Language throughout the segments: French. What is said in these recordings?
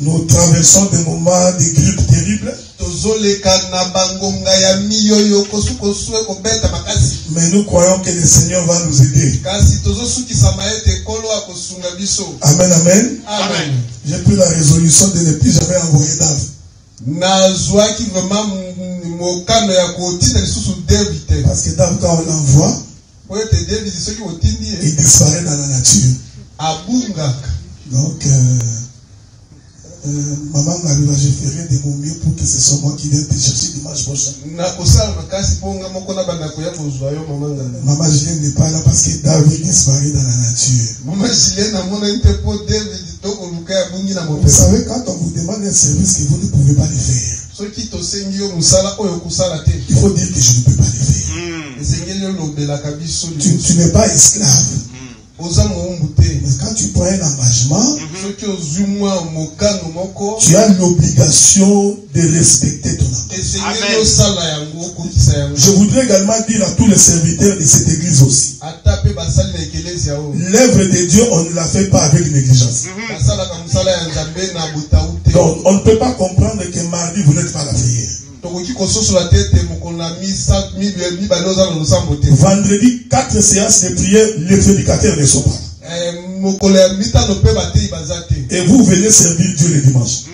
Nous traversons des moments de grippe terrible, mais nous croyons que le Seigneur va nous aider. Amen, amen. amen J'ai pris la résolution de ne plus jamais envoyer d'ave. nazwaki vraiment m- mokano ya kotinda lisusu david te Parce que d'ave, quand on l'envoie, po ete david soki otindi ye il disparaît dans la nature. Abungaka Donc, euh, euh, maman je ferai de mon mieux pour que ce soit moi qui vienne te chercher dimanche prochain. nakosala makasi mpo nga moko na bandako ya kozwa yo mama ngana Maman Julien n'est pas là parce que David disparaît dans la nature. mama julien namonani te mpo david tokoluka ya bungi na Vous mopepe savez, quand on vous demande un service que vous ne pouvez pas le faire, soki tosengi yo mosala oyo okosala te il faut dire que je ne peux pas le faire. esengeli olobelaka biso Tu, liboso tu n'es pas esclave. Mais quand tu prends un engagement, moko tu as l'obligation de respecter ton engagement. Je voudrais également dire à tous les serviteurs de cette église aussi. L'œuvre de Dieu, on ne la fait pas avec négligence. te Donc, on ne peut pas comprendre que mardi, vous n'êtes pas à la prière. Vendredi, quatre séances de prière, les prédicateurs ne sont pas Et vous venez servir Dieu le dimanche.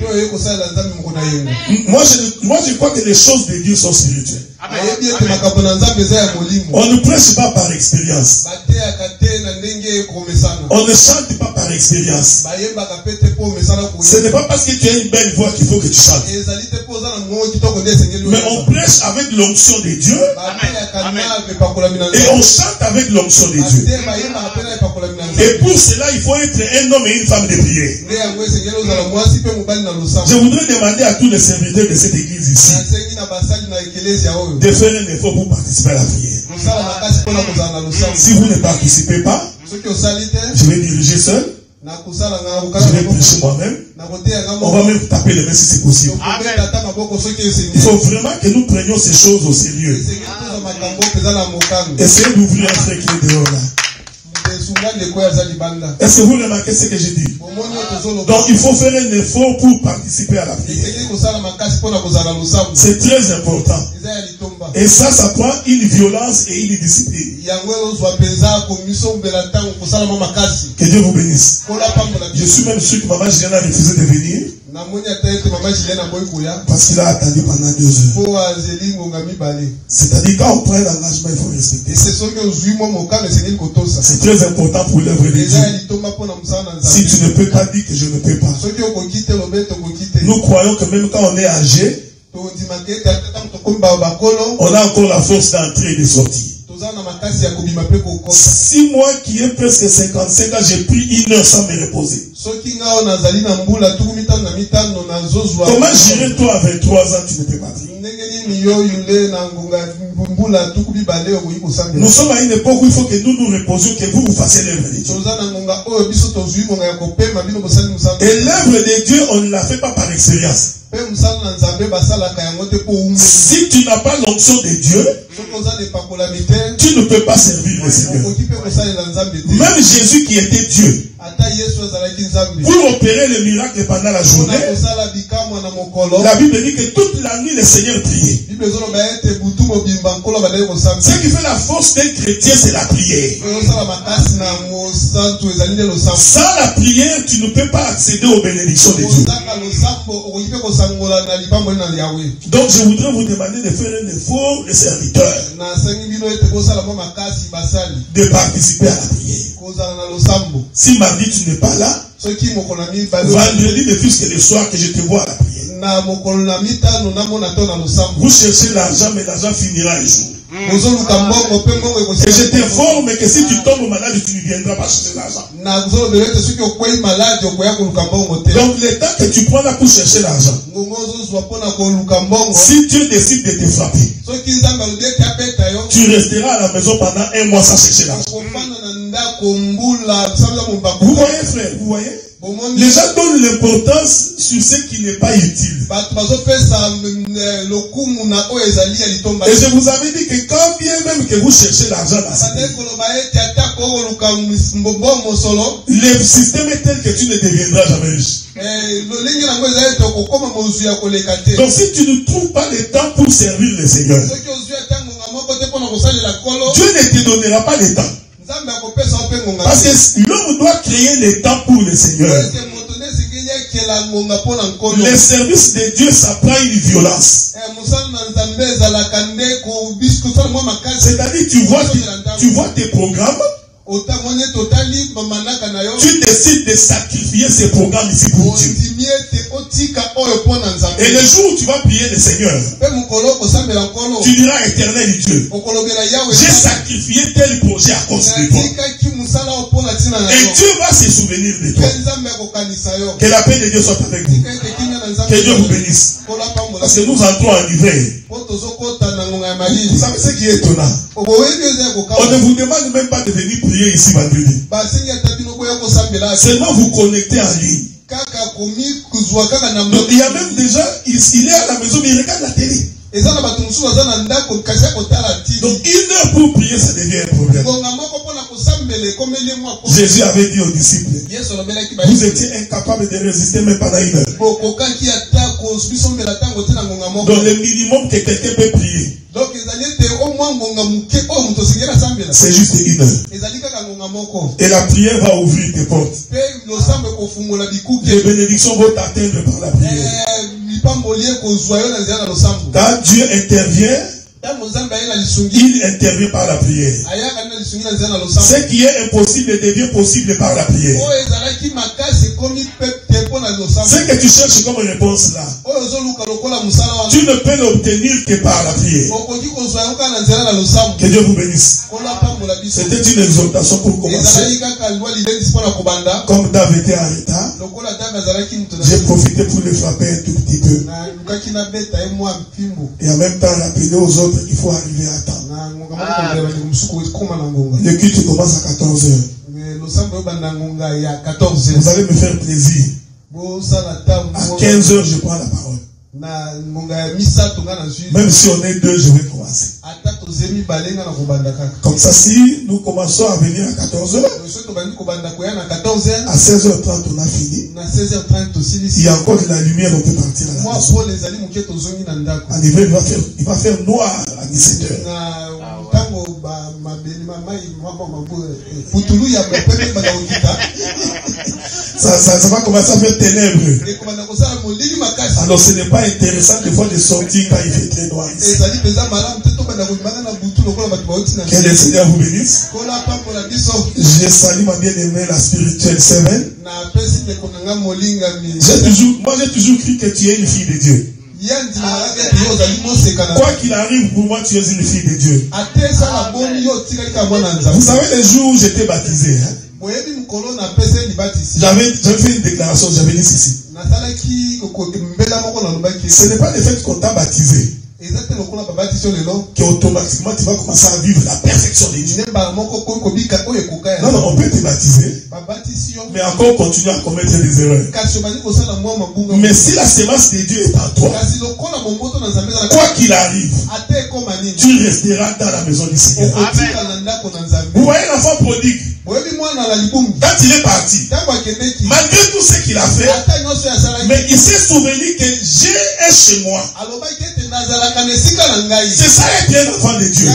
Moi je, moi, je crois que les choses de Dieu sont spirituelles. On ne prêche pas par expérience. On ne chante pas par expérience. Ce n'est pas parce que tu as une belle voix qu'il faut que tu chantes. Mais on prêche avec l'onction de Dieu na et on chante avec l'onction de Dieu. Et pour cela, il faut être un homme et une femme de prière. Je voudrais demander à tous les serviteurs de cette église ici faire un effort pour participer à la prière. Si vous ne participez pas, je vais diriger seul, je vais prêcher moi-même. On va même taper les mains si c'est possible. Il faut vraiment que nous prenions ces choses au sérieux. Essayez d'ouvrir un frère qui est dehors là. Est-ce que vous remarquez ce que oyo tozoloba Donc il faut faire un effort pour participer à la prière. C'est très important. Et ça, ça prend une violence et une discipline. Que Dieu vous bénisse. Je suis même sûr que maman Julien a refusé de venir parce qu'il a attendu pendant deux heures. C'est-à-dire quand on prend l'engagement, il faut respecter C'est très important pour l'œuvre de Dieu. Si tu ne peux pas dire que je ne peux pas. Nous croyons que même quand on est âgé, on a encore la force d'entrer et de sortir. Si moi qui ai presque 55 ans, j'ai pris une heure sans me reposer, comment gérer toi à 23 ans, tu ne peux pas Nous sommes à une époque où il faut que nous nous reposions, que vous vous fassiez l'œuvre de Dieu. Et l'œuvre de Dieu, on ne la fait pas par expérience. Si tu n'as pas l'onction de Dieu, tu ne peux pas servir le Seigneur. Même Jésus qui était Dieu, pour opérer le miracle pendant la journée, la Bible dit que toute la nuit le Seigneur priait. Ce qui fait la force d'un chrétien, c'est la prière. Sans la prière, tu ne peux pas accéder aux bénédictions de Dieu. Donc je voudrais vous demander de faire un effort, les serviteurs, de participer à la prière. Si mardi tu n'es pas là, vendredi ne fût-ce que le soir que je te vois à la prière. Vous cherchez l'argent, mais l'argent finira un jour. Mpe mbongo Et je t'informe que si tu tombes malade, tu ne viendras pas chercher l'argent. Donc le temps que tu prends là pour chercher l'argent, si Dieu décide de te frapper, yo. tu resteras à la maison pendant un mois sans chercher l'argent. Vous voyez frère, vous voyez? Les gens donnent l'importance sur ce qui n'est pas utile. eh, Et je vous avais dit que quand bien même que vous cherchez l'argent dans ce le système est tel que tu ne deviendras jamais riche. eh, Donc si tu ne trouves pas le temps pour servir le Seigneur, Dieu ne te donnera pas le temps. Parce que l'homme doit créer le temps pour le Seigneur. Le service de Dieu, ça prend une violence. Eh, C'est-à-dire, tu vois, tu vois tes programmes, tu décides de sacrifier ces programmes ici pour Dieu. Et le jour où tu vas prier le Seigneur, tu diras éternel Dieu, j'ai sacrifié tel projet à cause de toi. Et Dieu va se souvenir de toi. Que la paix de Dieu soit avec vous. Que Dieu vous bénisse. Parce que nous entrons en hiver. Vous savez ce qui est étonnant? On ne vous demande même pas de venir prier ici vendredi. Seulement vous connectez en ligne. Donc il y a même des gens, il, il est à la maison, mais il regarde la télé. Donc une heure pour prier, ça devient un problème. Jésus avait dit aux disciples, vous étiez incapables de résister même pendant une heure. Donc le minimum que quelqu'un peut prier, c'est juste une heure. Et la prière va ouvrir tes portes. Les bénédictions vont t'atteindre par la prière. Eh, Quand Dieu intervient, il intervient par la prière. Ce qui est impossible devient possible par la prière. losambo Ce que tu cherches comme réponse là, wana tu ne peux l'obtenir que par la prière. Que Dieu vous bénisse. C'était une exhortation pour commencer. Comme David était en retard, na j'ai profité pour le frapper un tout petit peu. mpimbo Et en même temps, rappeler aux autres qu'il faut arriver à temps. ngonga Le culte commence à 14 heures. Mais losambo oyobanda ngonga ya 14 Vous allez me faire plaisir. À 15 heures, je prends la parole. Même si on est deux, je vais commencer. Comme ça, si nous commençons à venir à 14 heures, soki tobandi kobanda koya na 14 heures à 16h30, on a fini. na 16h30 Il y a encore de la lumière, on peut partir à la maison. En hiver, il va faire, il va faire noir à 17h. Ça, ça, ça va commencer à faire ténèbres. Alors ce n'est pas intéressant des fois de sortir quand il fait très noir Que le Seigneur vous bénisse. Je salue ma bien-aimée, la spirituelle molingami J'ai toujours, moi j'ai toujours cru que tu es une fille de Dieu. Quoi qu'il arrive, pour moi tu es une fille de Dieu. Vous savez, le jour où j'étais baptisé, hein, j'avais fait une déclaration, j'avais dit ceci. Ce n'est pas le fait qu'on t'a baptisé. Lelo. Qu'automatiquement tu vas commencer à vivre la perfection de Dieu. Non, non, on peut te baptiser, mais encore continuer à commettre des erreurs. Mais si la semence de Dieu est en toi, quoi qu'il arrive, tu resteras dans la maison du Seigneur. Vous voyez l'enfant prodigue, quand il est parti, malgré tout ce qu'il a fait, mais il s'est souvenu que j'ai un chez moi. C'est ça être un enfant de Dieu.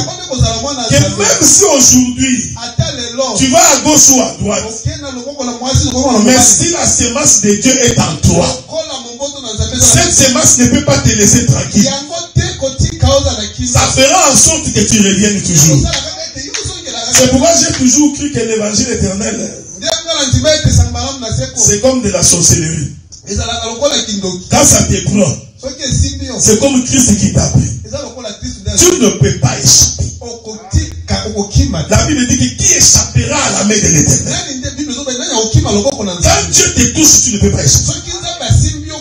Que même si aujourd'hui, tu vas à ou à na mais si la semence de Dieu est en toi, cette semence ne peut pas te laisser tranquille. Ça fera en sorte que tu reviennes toujours. C'est pourquoi j'ai toujours cru que l'évangile éternel, c'est comme de la sorcellerie. Quand ça te prend, c'est comme Christ qui t'a pris. Tu ne peux pas échapper. La Bible dit que qui échappera à la main de l'éternel? Quand Dieu te touche, tu ne peux pas échapper.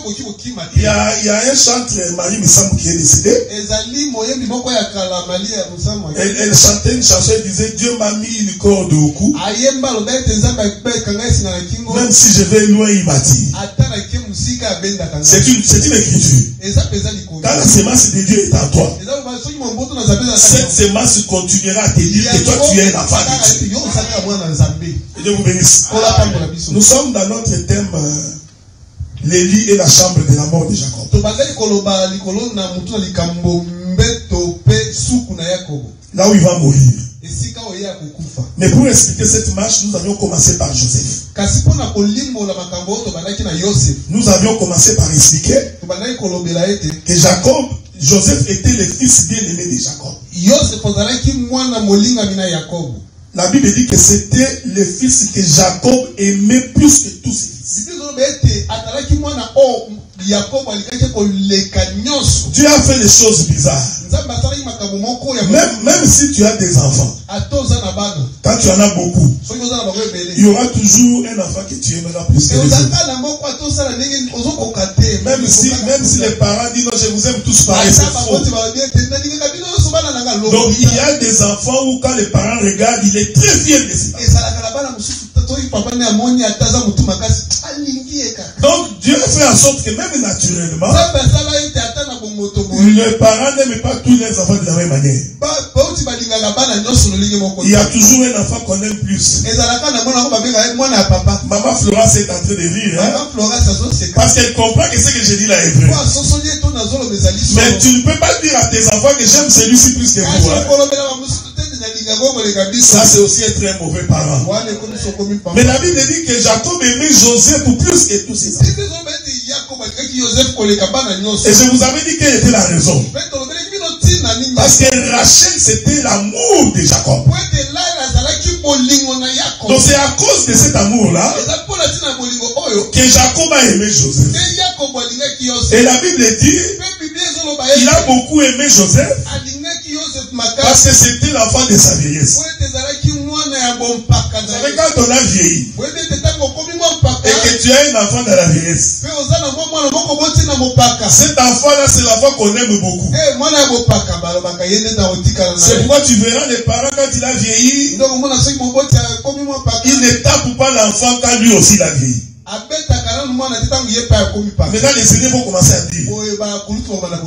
Soki nzambe asimbi yo okoki kokima kondima Il y te a, il y a un chantre, Marie Missamou, qui est décédée. ezali moyembi moko ya kala mali ya mosango Elle, elle chantait une chanson, elle disait Dieu m'a mis une corde au cou. ayemba aloba ete nzambe akanga esinga na kingo Même si je vais loin, il m'attire. ata nake mosika abendaka C'est une, c'est une écriture. eza mpenza likonzi Quand la semence de Dieu est en toi, eza loba soki momboto na nzambe cette semence continuera à te dire que toi tu es un enfant de Dieu. yo osakaka mwana na nzambe Que Dieu vous bénisse. Nous sommes dans notre thème euh, les lits et la chambre de la mort de Jacob. Là où il va mourir. Mais pour expliquer cette marche, nous avions commencé par Joseph. Nous avions commencé par expliquer que Jacob, Joseph était le fils bien-aimé de Jacob. La Bible dit que c'était le fils que Jacob aimait plus que tous ses Dieu a fait des choses bizarres. Même, même si tu as des enfants, quand tu en as beaucoup, il y aura toujours un enfant que tu aimeras plus que les autres. Même si, même si les parents disent non, je vous aime tous pareil, c'est faux. Donc il y a des enfants où quand les parents regardent, il est très fier de ses Donc Dieu fait en sorte que même naturellement, nzambe asala ete ata na bomoto boye les parents n'aiment pas tous les enfants de la même manière. Il y a toujours un enfant qu'on aime plus. Maman Florence est en train de rire, hein, parce qu'elle comprend que ce que je dis là est vrai. Mais tu ne peux pas dire à tes enfants que j'aime celui-ci plus que kasi vous. hein. Ça, c'est aussi être un mauvais parent. Mais la Bible dit que Jacob aimait Joseph pour plus que tous ses Et je vous avais dit quelle était la raison. Parce que Rachel, c'était l'amour de Jacob. Donc c'est à cause de cet amour-là oyo que Jacob a aimé Joseph. Et la Bible dit qu'il a beaucoup aimé Joseph parce que c'était l'enfant de sa vieillesse. ye quand on a vieilli. Et que tu as un enfant dans la vieillesse, cet enfant-là, c'est l'enfant qu'on aime beaucoup. Eh, C'est pourquoi tu verras les parents quand il a vieilli, ils ne tapent pas l'enfant quand lui aussi il a vieilli. Maintenant, les aînés vont commencer à dire.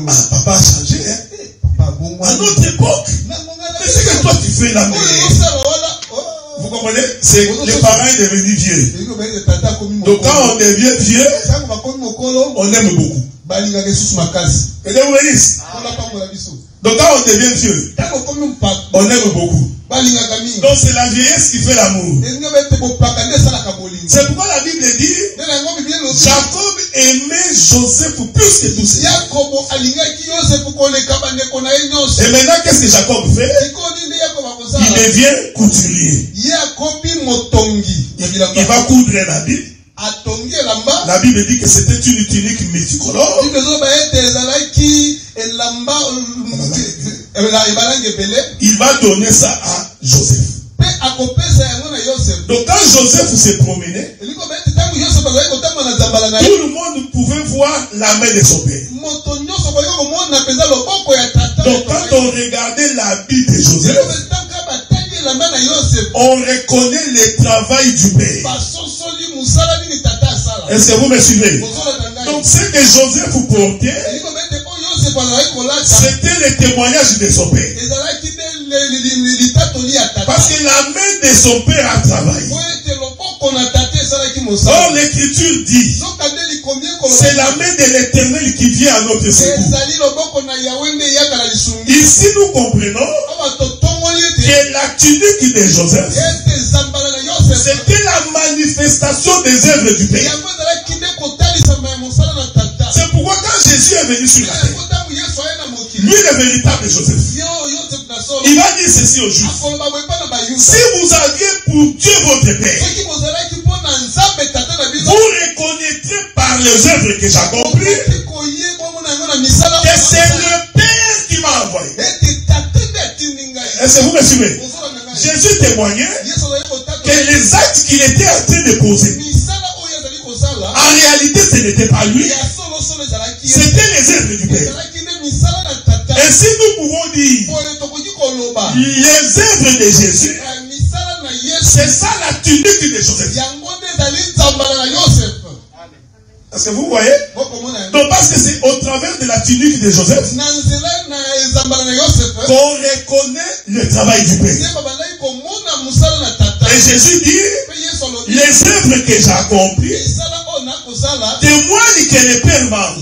Ah, papa a changé. Hein? À notre époque, mais ce que toi tu fais là, vous comprenez? C'est les parents est devenu vieux. Donc quand on devient vieux, on aime beaucoup. Que Dieu vous bénisse. pambola biso Donc quand on devient vieux, on aime beaucoup. mingi Donc c'est la vieillesse qui fait l'amour. C'est pourquoi la Bible dit Jacob aimait Joseph plus que tous ye nyonso. Et maintenant, qu'est-ce que Jacob fait? Il devient couturier. Il va coudre atongi elamba La Bible dit que c'était une tunique bible ebele. Il va donner ça à Joseph. Donc quand Joseph se promenait, le monde pouvait voir la main de son père. Donc quand on regardait l'habit de Joseph, on reconnaît le travail du père. Est-ce que vous me suivez? Donc ce que Joseph portait, c'était le témoignage de son père. Parce que la main de son père a travaillé. Or l'écriture dit, c'est la main de l'éternel qui vient à notre secours. na lisungi. Ici nous comprenons que la tunique de Joseph, yosefu c'était la manifestation des œuvres du père. C'est pourquoi quand Jésus est venu sur la terre, na mokili. lui le véritable Joseph, il va dire ceci aux Juifs. Si vous aviez pour Dieu votre père, vous reconnaîtrez par les œuvres que misala que c'est le Père qui m'a envoyé. ngai Est-ce que vous me suivez. Jésus témoignait que les actes qu'il était en train de poser, kosala en réalité, ce n'était pas lui, C'était les œuvres du Père. Et si nous pouvons dire les œuvres de Jésus, c'est ça la tunique de Joseph. Parce que vous voyez? Donc parce que c'est au travers de la tunique de Joseph qu'on reconnaît le travail du Père. Et Jésus dit, les œuvres que j'ai accomplies témoignent que le Père m'a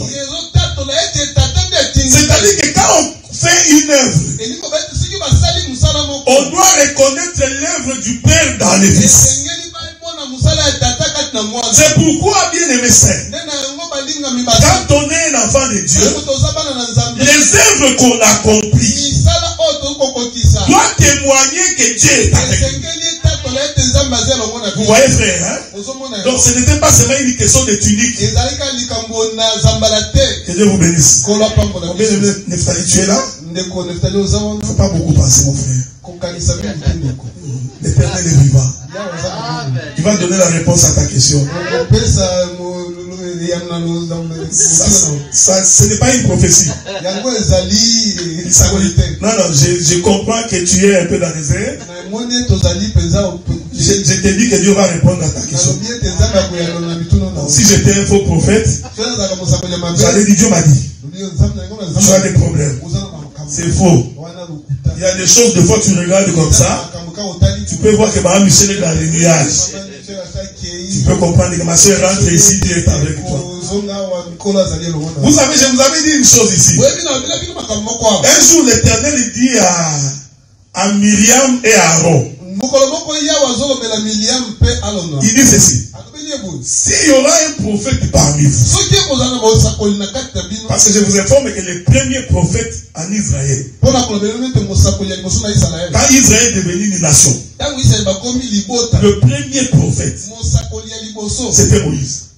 C'est-à-dire que quand on fait une œuvre, on doit reconnaître l'œuvre du Père dans mwana C'est pourquoi, bien aimé Saint, quand on est un enfant de Dieu, les œuvres qu'on accomplit tokokokisa doivent témoigner que Dieu est avec nous. Vous voyez, frère, hein? Donc ce n'était pas seulement une question de tunique. Que Dieu vous bénisse. bien-aimé Nephtali, tu es là? Il ne faut pas beaucoup penser, mon frère. L'éternel est vivant. Il va donner la réponse à ta question. Ça, ce n'est pas une prophétie. Non, non, je, je comprends que tu es un peu dans les Je, je te dis que Dieu va répondre à ta question. Si j'étais un faux prophète, j'allais dire Dieu m'a dit. Tu as des problèmes. C'est faux. Il y a des choses, des fois, tu regardes comme ça. Tu peux voir que Mme Michel est dans les nuages. Tu peux comprendre que ma soeur rentre ici, Dieu est avec toi. Vous savez, je vous avais dit une chose ici. Un jour, l'Éternel dit à, à Myriam et à Aaron, il dit ceci. S'il y aura un prophète parmi vous, parce que je vous informe que le premier prophète en Israël, quand Israël est devenu une nation, le premier prophète, c'était Moïse.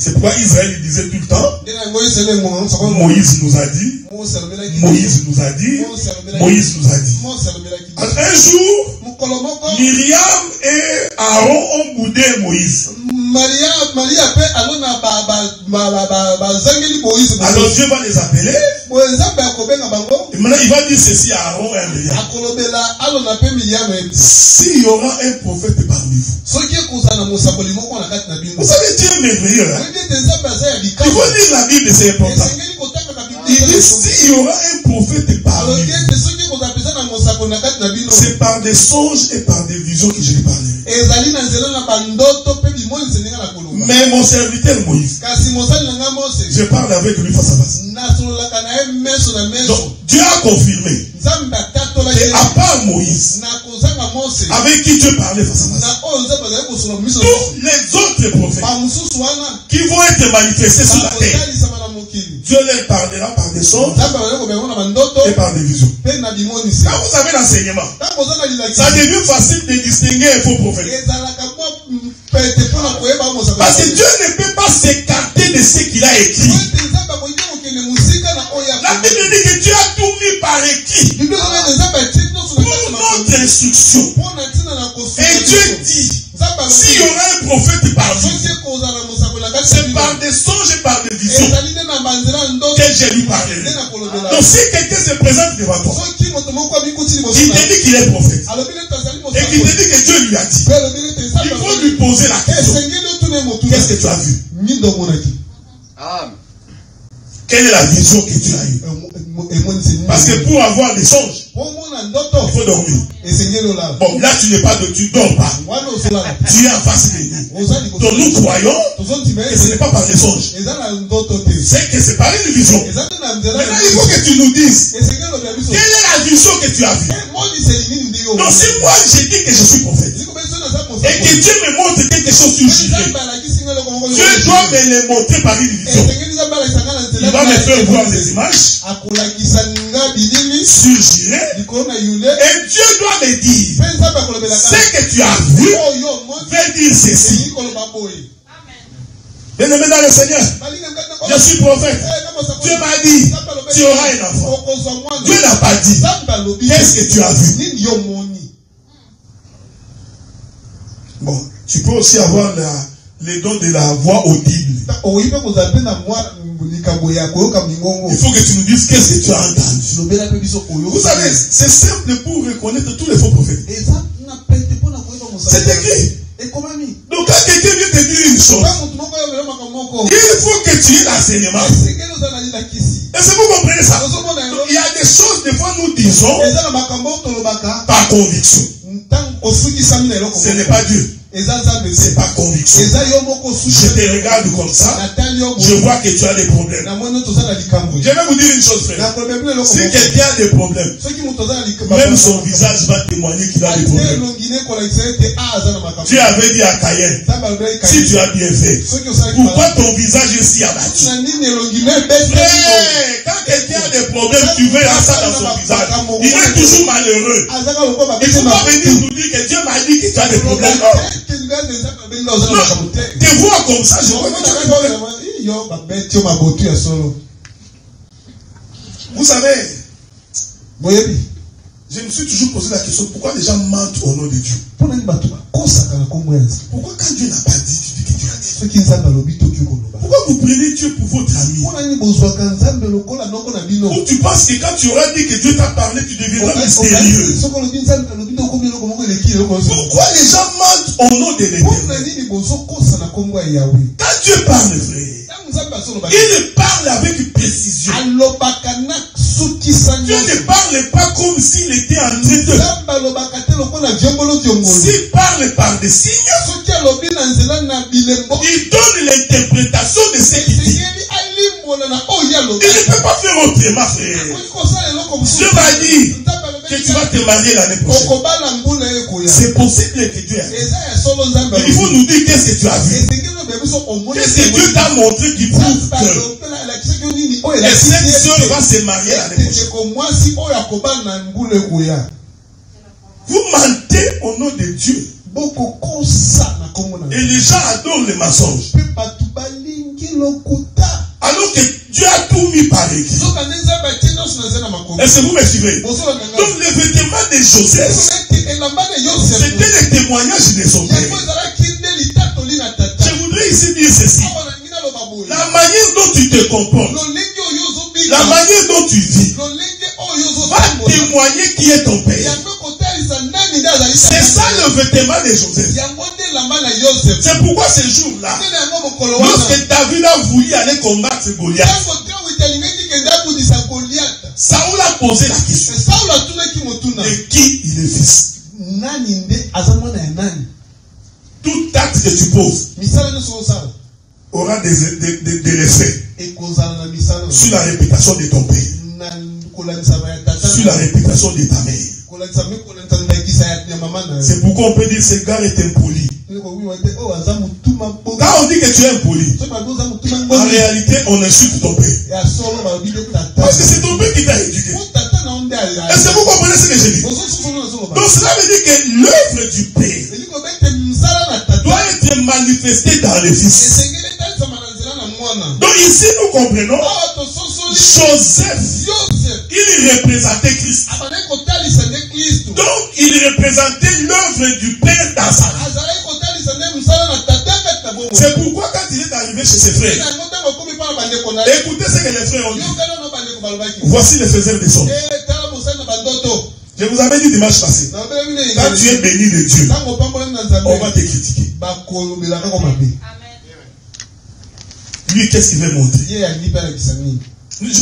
C'est pourquoi Israël disait tout le temps, Moïse nous a dit, Moïse nous a dit, Moïse nous a dit. Un jour, Myriam et Aaron ont boudé Moïse. Maria maria Alors Dieu va les appeler. Et maintenant, il va dire ceci à Aaron et à ebi S'il y aura un prophète parmi vous, vous savez, Dieu est merveilleux. Hein? ya Il faut lire la Bible, c'est important. Il dit s'il y aura un prophète parmi vous, c'est par des songes et par des visions que je lui parlerai. Mais mon serviteur Moïse, je parle avec lui face à face. Donc, Dieu a confirmé que à part Moïse, avec qui Dieu parlait face à face, tous les autres prophètes qui vont être manifestés sur la terre, Dieu leur parlera par des bandoto et par des visions. Quand vous avez l'enseignement, ça devient facile de distinguer un faux prophète. Parce que Dieu ne peut pas s'écarter de ce qu'il a écrit. La Bible dit que Dieu a tout mis par écrit pour notre instruction. Et Dieu dit, s'il y aura un prophète parmi c'est par des songes et par des visions que je lui parlerai. kolobela Donc si quelqu'un se présente devant toi, il te dit qu'il est prophète, et qu'il te dit que Dieu lui a dit, il faut lui poser la question. otuna motuna Qu'est-ce que tu as vu? Quelle est la vision que tu as eue? Parce que pour avoir des songes, il faut dormir. Bon, là, tu n'es pas de, tu dors pas. Tu es en face de Donc nous croyons que ce n'est pas par des songes. C'est que c'est par une vision. Maintenant, il faut que tu nous dises quelle est la vision que tu as vue. Donc si moi j'ai dit que je suis prophète et que Dieu me montre quelque chose sur Dieu doit me le montrer par une vision. Il va me faire voir des images yule et Dieu doit me dire. Ce que tu as vu moni veut dire ceci. elingi koloba boye Bien aimé dans le Seigneur, je suis prophète. Dieu m'a dit, tu auras un enfant. Dieu n'a pas dit, qu'est-ce que tu as vu? Bon, tu peux aussi avoir la, les dons de la voix audible. Il faut que tu nous dises qu'est-ce que tu as entendu. Vous savez, c'est simple pour reconnaître tous les faux prophètes. C'est écrit. Donc quand quelqu'un vient te dire une chose, il faut que tu aies l'enseignement. Est-ce que vous comprenez ça. Donc, Il y a des choses, des fois nous disons par conviction. Ce n'est pas Dieu, c'est par conviction. Je te regarde comme ça, je vois que tu as des problèmes. Je vais vous dire une chose, frère. Si quelqu'un a des problèmes, même son visage va témoigner qu'il a des problèmes. elongi nekolakisa ete a aza na makambo Dieu avait dit à Caïn, si tu as bien fait, pourquoi ton visage est si abattu? Frère, quand quelqu'un a des problèmes, tu verras ça dans son visage. Il est toujours malheureux. lokola Il ne faut pas venir nous dire que Dieu m'a dit que tu as des problèmes. Non. Te vois comme ça, je as des Vous savez, je me suis toujours posé la question pourquoi les gens mentent au nom de Dieu? Pourquoi quand Dieu n'a pas dit, tu dis que Dieu a dit? Pourquoi vous prenez Dieu pour votre ami? Ou tu penses que quand tu auras dit que Dieu t'a parlé, tu deviendras mystérieux. Pourquoi les gens mentent au nom de l'éternel Quand Dieu parle, frère, il parle avec précision. Dieu ne parle pas comme s'il était en train de. S'il parle par des signes, il donne l'interprétation de ce qu'il dit. Il ne peut pas faire autrement, frère. Dieu dit nzambe que tu vas te marier l'année prochaine. C'est possible que Dieu a dit. eza ya solo nzambe Il faut nous dire qu'est-ce que tu as vu. Qu'est-ce que Dieu t'a montré qui prouve que alakisaki yo nini oyo et cette sœur va se marier l'année prochaine. ekoya Vous mentez au nom de Dieu. Et les gens adorent les mensonges. Alors que Dieu a tout mis par écrit. makomi Est-ce que vous me suivez bosolaka ngai Donc les vêtements de Joseph, c'était le témoignage de son père. Je voudrais ici dire ceci. boye La manière dont tu te comportes, la manière dont tu vis, va témoigner qui est ton père. C'est ça le vêtement de Joseph. C'est pourquoi ce jour-là, lorsque David a voulu aller combattre Goliath, Saoul a posé la question. De qui il est fils? Tout acte que tu poses aura des, des, des, des effets sur la réputation de ton tata. Sur la réputation de ta mère. C'est pourquoi on peut dire ce gars est impoli. mboka Quand on dit que tu es impoli, en réalité, on insulte ton père. Parce que c'est ton père qui t'a éduqué. Est-ce que vous comprenez ce que ozosusono nazoloba Donc cela veut dire que l'œuvre du père doit être manifestée dans le fils. Donc ici, nous comprenons, tososoli Joseph, il représentait Christ. nde kristu Donc il représentait l'œuvre du père bomoi C'est pourquoi quand il est arrivé chez ses frères, écoutez ce que les frères ont dit. Voici les faiseurs de son. Tala mosali na bandoto Je vous avais dit dimanche passé, quand tu es béni de Dieu, on va te critiquer. kaka mabe Lui, qu'est-ce qu'il veut montrer.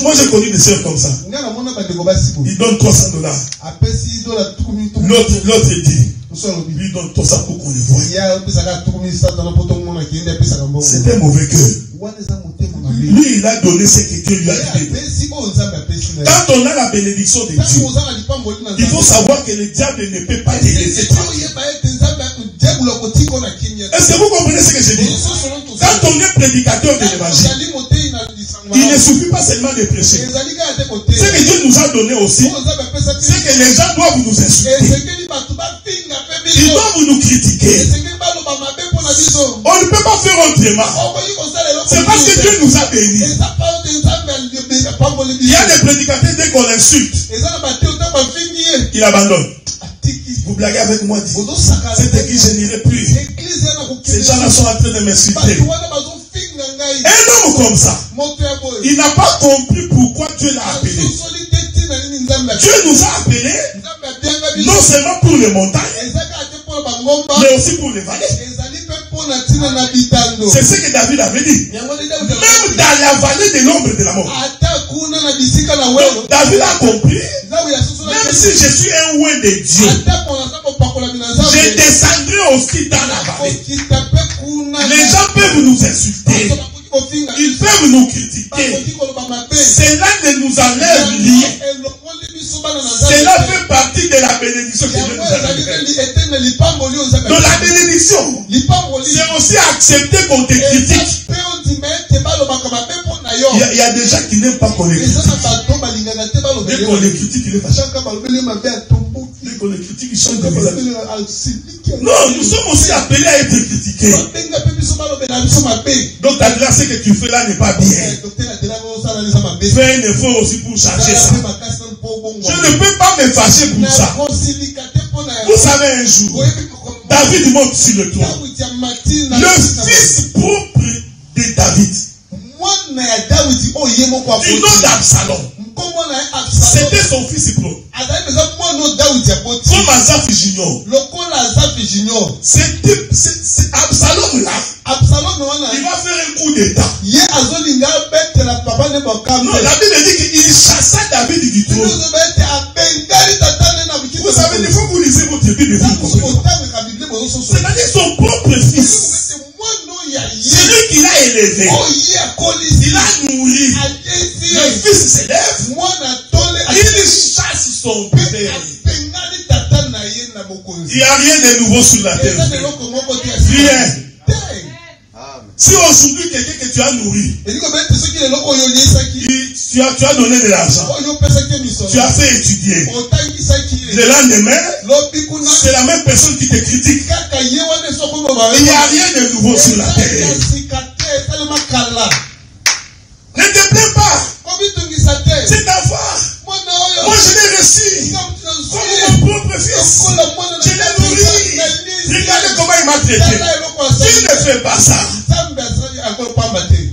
Moi, j'ai connu des sœurs comme ça. Ils donnent 300 dollars. L'autre, l'autre dit, lui donne 300 pour qu'on le voie. C'est un mauvais cœur. Lui, il a donné ce que Dieu lui a ye. Quand on a la bénédiction de Dieu, il faut savoir que le diable ne peut pas te laisser Est-ce que vous comprenez ce que je dis? Quand on est prédicateur de l'évangile, il ne suffit pas seulement de prêcher. Ce que Dieu nous a donné aussi, c'est que les gens doivent nous insulter. Ils doivent nous critiquer. On ne peut pas faire autrement. C'est parce que Dieu nous a bénis. Il y a des prédicateurs, dès qu'on l'insulte, il abandonne. Vous blaguez avec moi, Cette église, je n'irai plus. Ces gens-là sont en train de m'insulter. ngai Un homme comme ça, il n'a pas compris pourquoi Dieu l'a appelé. Dieu nous a appelés non seulement pour les montagnes, mais aussi pour les vallées. C'est ce que David avait dit. Même dans la vallée de l'ombre de la mort. David a compris, même si je suis un oin de Dieu, je descendrai aussi dans la vallée. Les gens peuvent nous insulter, ils peuvent nous critiquer. Cela ne nous enlève rien. Cela fait partie de la bénédiction que Dieu nous a Donc la bénédiction, c'est aussi accepter qu'on te critique. Il y, a, il y a des gens qui n'aiment pas qu'on les critique. Dès qu'on les critique, balobeli mabe atomboki Dès qu'on les critique, ils Non, nous sommes aussi appelés à être critiqués. Donc, Adrien, ce que tu fais là n'est pas bien. Fais un effort aussi pour changer ça. Je ne peux pas me fâcher pour ça. Vous savez, un jour, David monte sur le toit. Le fils propre de David, moko du nom d'Absalom, nkombo na ye absalom c'était son fils propre. azali mpenza mwana oyo dawidi aboti Comme Azaph Junior. lokola azafi junior C'était- c'est- c'est Absalom là. absalom wana Il va faire un coup d'état. ye azolinga abetela papa nde Non, bakambe la Bible dit qu'il chassa David du bino trône. ozoba ete abengali tata nde na Vous savez, des fois vous lisez votre Bible, vous comprenez. otangaka biblie bozososo C'est-à-dire son propre fils. ete mwana oyo ya ye C'est lui qui l'a élevé. oyo ye akolisi Il a nourri. Il chasse son père. Il n'y a rien de nouveau sur la terre. Rien. Si aujourd'hui quelqu'un que tu as nourri, tu as, tu as donné de l'argent, misolo tu as fait étudier. otangisaki Le lendemain, c'est la même personne qui te critique. Il n'y a rien de nouveau sur la terre. Ne te plains pas. Je l'ai nourri. Regardez comment il m'a traité. asali ne fais pas ça.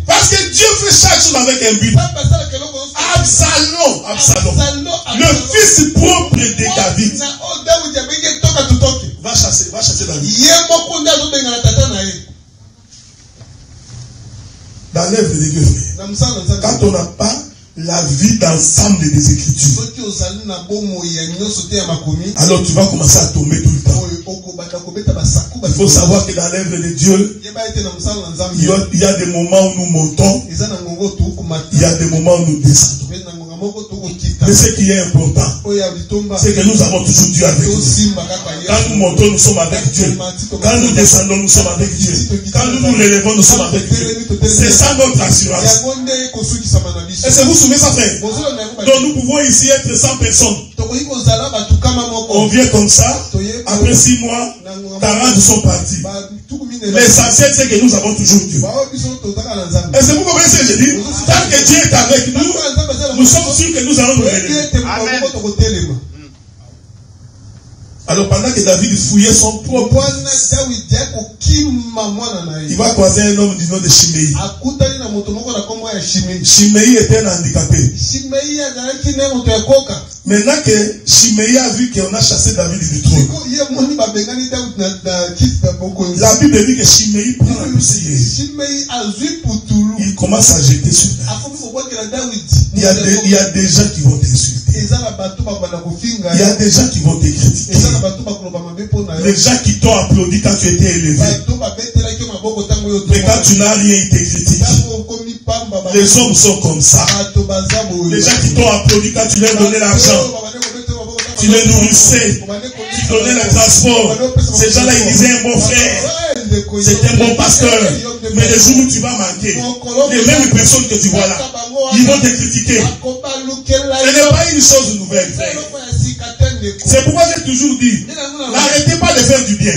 Parce que Dieu fait chaque chose avec un but. Absalom, Absalom, le fils propre de David, abenge toka tutoke va chasser, va chasser David. Dans l'œuvre de Dieu, Quand on n'a pas la vie d'ensemble des Écritures, alors tu vas commencer à tomber tout le temps. Il faut savoir que dans l'œuvre de Dieu, il y, a, des moments où nous montons, il y a des moments où nous descendons. Mais ce qui est important, c'est que nous avons toujours Dieu avec nous. Quand nous montons, nous sommes avec Dieu. Quand nous descendons, nous sommes avec Dieu. Quand nous nous relevons, nous sommes avec Dieu. C'est ça notre assurance. Est-ce que vous souvenez ça, yango Donc nous pouvons ici être 100 personnes. On vient comme ça. Après 6 mois, 40 sont partis. L'essentiel, c'est que nous avons toujours Dieu. Est-ce que vous comprenez ce que je dis Tant que Dieu est avec nous, nous sommes sûrs que nous allons tokotelema Alors pendant que David fouillait son propre, il va croiser un homme du nom de Shimei. shimei. Était un handicapé. Maintenant que Shimei a vu qu'on a chassé David du trône, la Bible dit que Shimei prend la poussière. Il commence à jeter sur dawidi Il y, a des, il y a des gens qui vont t'insulter. Il y a des gens qui vont te critiquer. Les gens qui t'ont applaudi quand tu étais élevé. Mais quand tu n'as rien, ils te critiquent. Les hommes sont comme ça. Les gens qui t'ont applaudi quand tu leur donnais l'argent. Tu les nourrissais. Tu donnais le transport. Ces gens-là, ils disaient un bon frère. C'est un bon pasteur. Mais le jour où tu vas manquer, les mêmes personnes que tu vois là, ils vont te critiquer. Ce n'est pas une chose nouvelle, frère. C'est pourquoi j'ai toujours dit, n'arrêtez pas de faire du bien.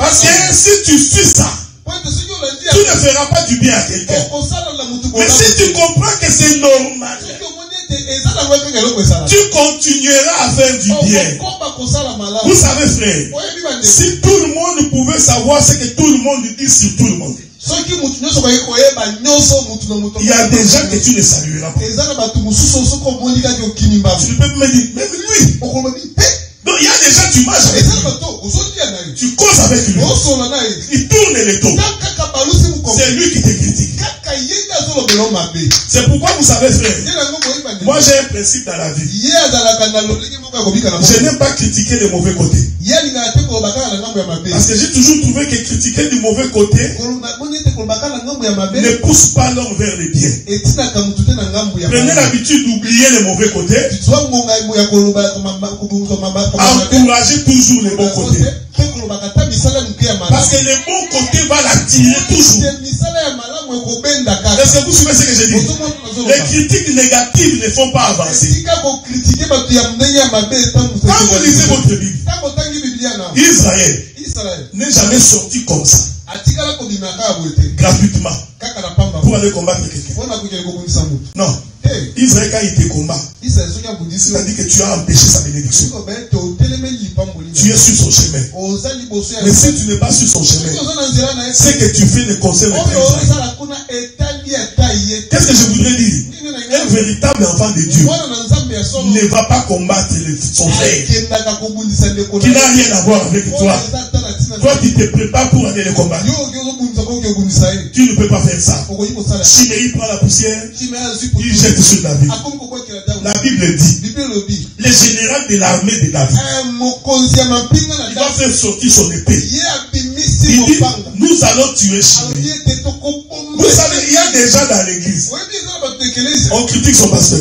Parce que si tu suis ça, tu ne feras pas du bien à quelqu'un. Mais si tu comprends que c'est normal, tu continueras à faire du bien. Vous savez, frère, si tout le monde pouvait savoir ce que tout le monde dit sur tout le monde, mutu il y a des gens que tu ne salueras pas. okimi Tu ne peux pas me dire, même lui. he Donc il y a des gens, tu marches avec lui, ye tu causes avec lui, il tourne le dos. C'est pourquoi vous savez, frère, moi j'ai un principe dans la vie. Je n'aime pas critiquer les mauvais côtés. Parce que j'ai toujours trouvé que critiquer du mauvais côté ne pousse pas l'homme vers le bien. Prenez l'habitude d'oublier les mauvais côtés. Encouragez toujours les bons côtés. Parce que le bon côté va l'attirer toujours. Vous suivez ce que dis ozomona Les critiques négatives ne font pas avancer. Quand vous lisez votre Bible, Israël n'est jamais sorti comme ça, gratuitement, pour aller combattre quelqu'un. Non. te Israël, quand il te combat, c'est-à-dire que tu as empêché sa bénédiction. Tu es sur son chemin. Mais si tu n'es pas sur son chemin, ce que tu fais ne concerne pas Qu'est-ce que je voudrais dire? Un véritable enfant de Dieu ne va pas combattre son frère. Qui n'a rien à voir avec toi. Toi, tu te prépares pour aller le combattre. ye Tu ne peux pas faire ça. Shimei prend la poussière, il jette sur David. kokwekela david La Bible dit, le général de l'armée de David, eh, na il va david faire sortir son épée. Il dit, nous allons tuer tokoboma Vous savez, il y a des gens dans l'église, on critique son pasteur.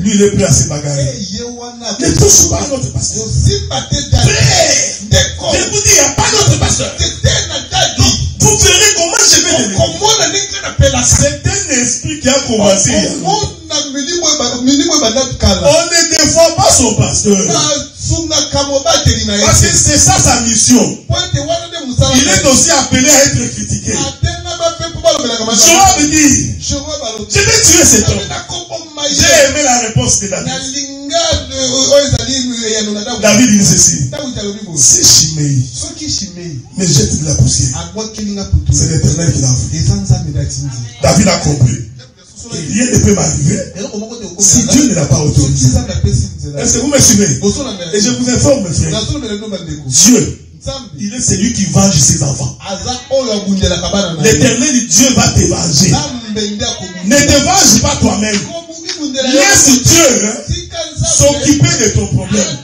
Lui, il est prêt à se bagarrer. Ne touche pas à notre pasteur. ndeko je vous dis, il n'y a pas d'autre pasteur. Vous verrez comment je vais napelaka C'est un esprit qui a commencé. On ne défend pas son pasteur. Parce que c'est ça sa mission. Il est aussi appelé à être critiqué. Joab dit, je vais tuer cet homme. J'ai aimé la réponse de David. Eh, dawi David dit ceci. C'est Shimei, mais jette de la poussière. C'est l'éternel qui l'a fait. David a compris. Et rien ne peut m'arriver si Dieu ne l'a pas autorisé. nzela Est-ce que vous me suivez Et je vous informe, mes frères, Dieu, il est celui qui venge ses enfants. ye L'éternel Dieu va te venger. Ne te venge pas toi-même. Laisse Dieu hein, s'occuper de ton problème.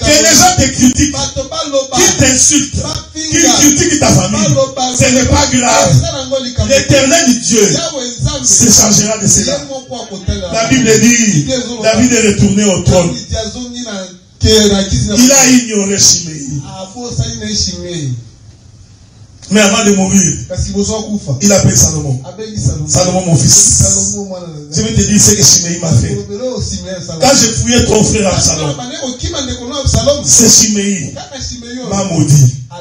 Que les gens te critiquent, qu'ils t'insultent, qu'ils critiquent ta famille. Ce n'est pas grave. L'éternel Dieu se chargera de cela. La Bible dit, David est retourné au trône. Il a ignoré Shimei. Mais avant de mourir, il appelle Salomon. abengi salomo Salomon, mon fils. Je vais te dire ce que Shimei m'a fait. ya Quand je fouillais ton frère Absalom, absalomu c'est Shimei m'a maudit. na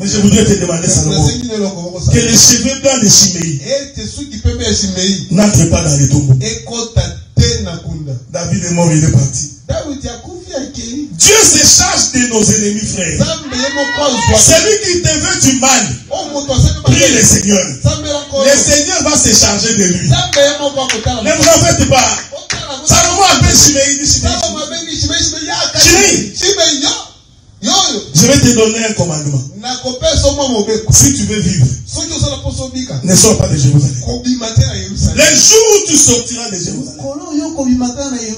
Mais je voudrais te demander, Salomon, que les cheveux blancs de Shimei shimei n'entrent pas dans les tombeaux. David est mort, il est parti. Dieu se charge de nos ennemis, frère. nzambe ye moko azwa Celui qui te veut du mal, asali prie le Seigneur. Le Seigneur va se charger de lui. Ne vous en faites pas. Otala Salomon appelle dit je vais te donner un commandement. Si tu veux vivre, ne sors pas de Jérusalem. Le jour où tu sortiras de Jérusalem,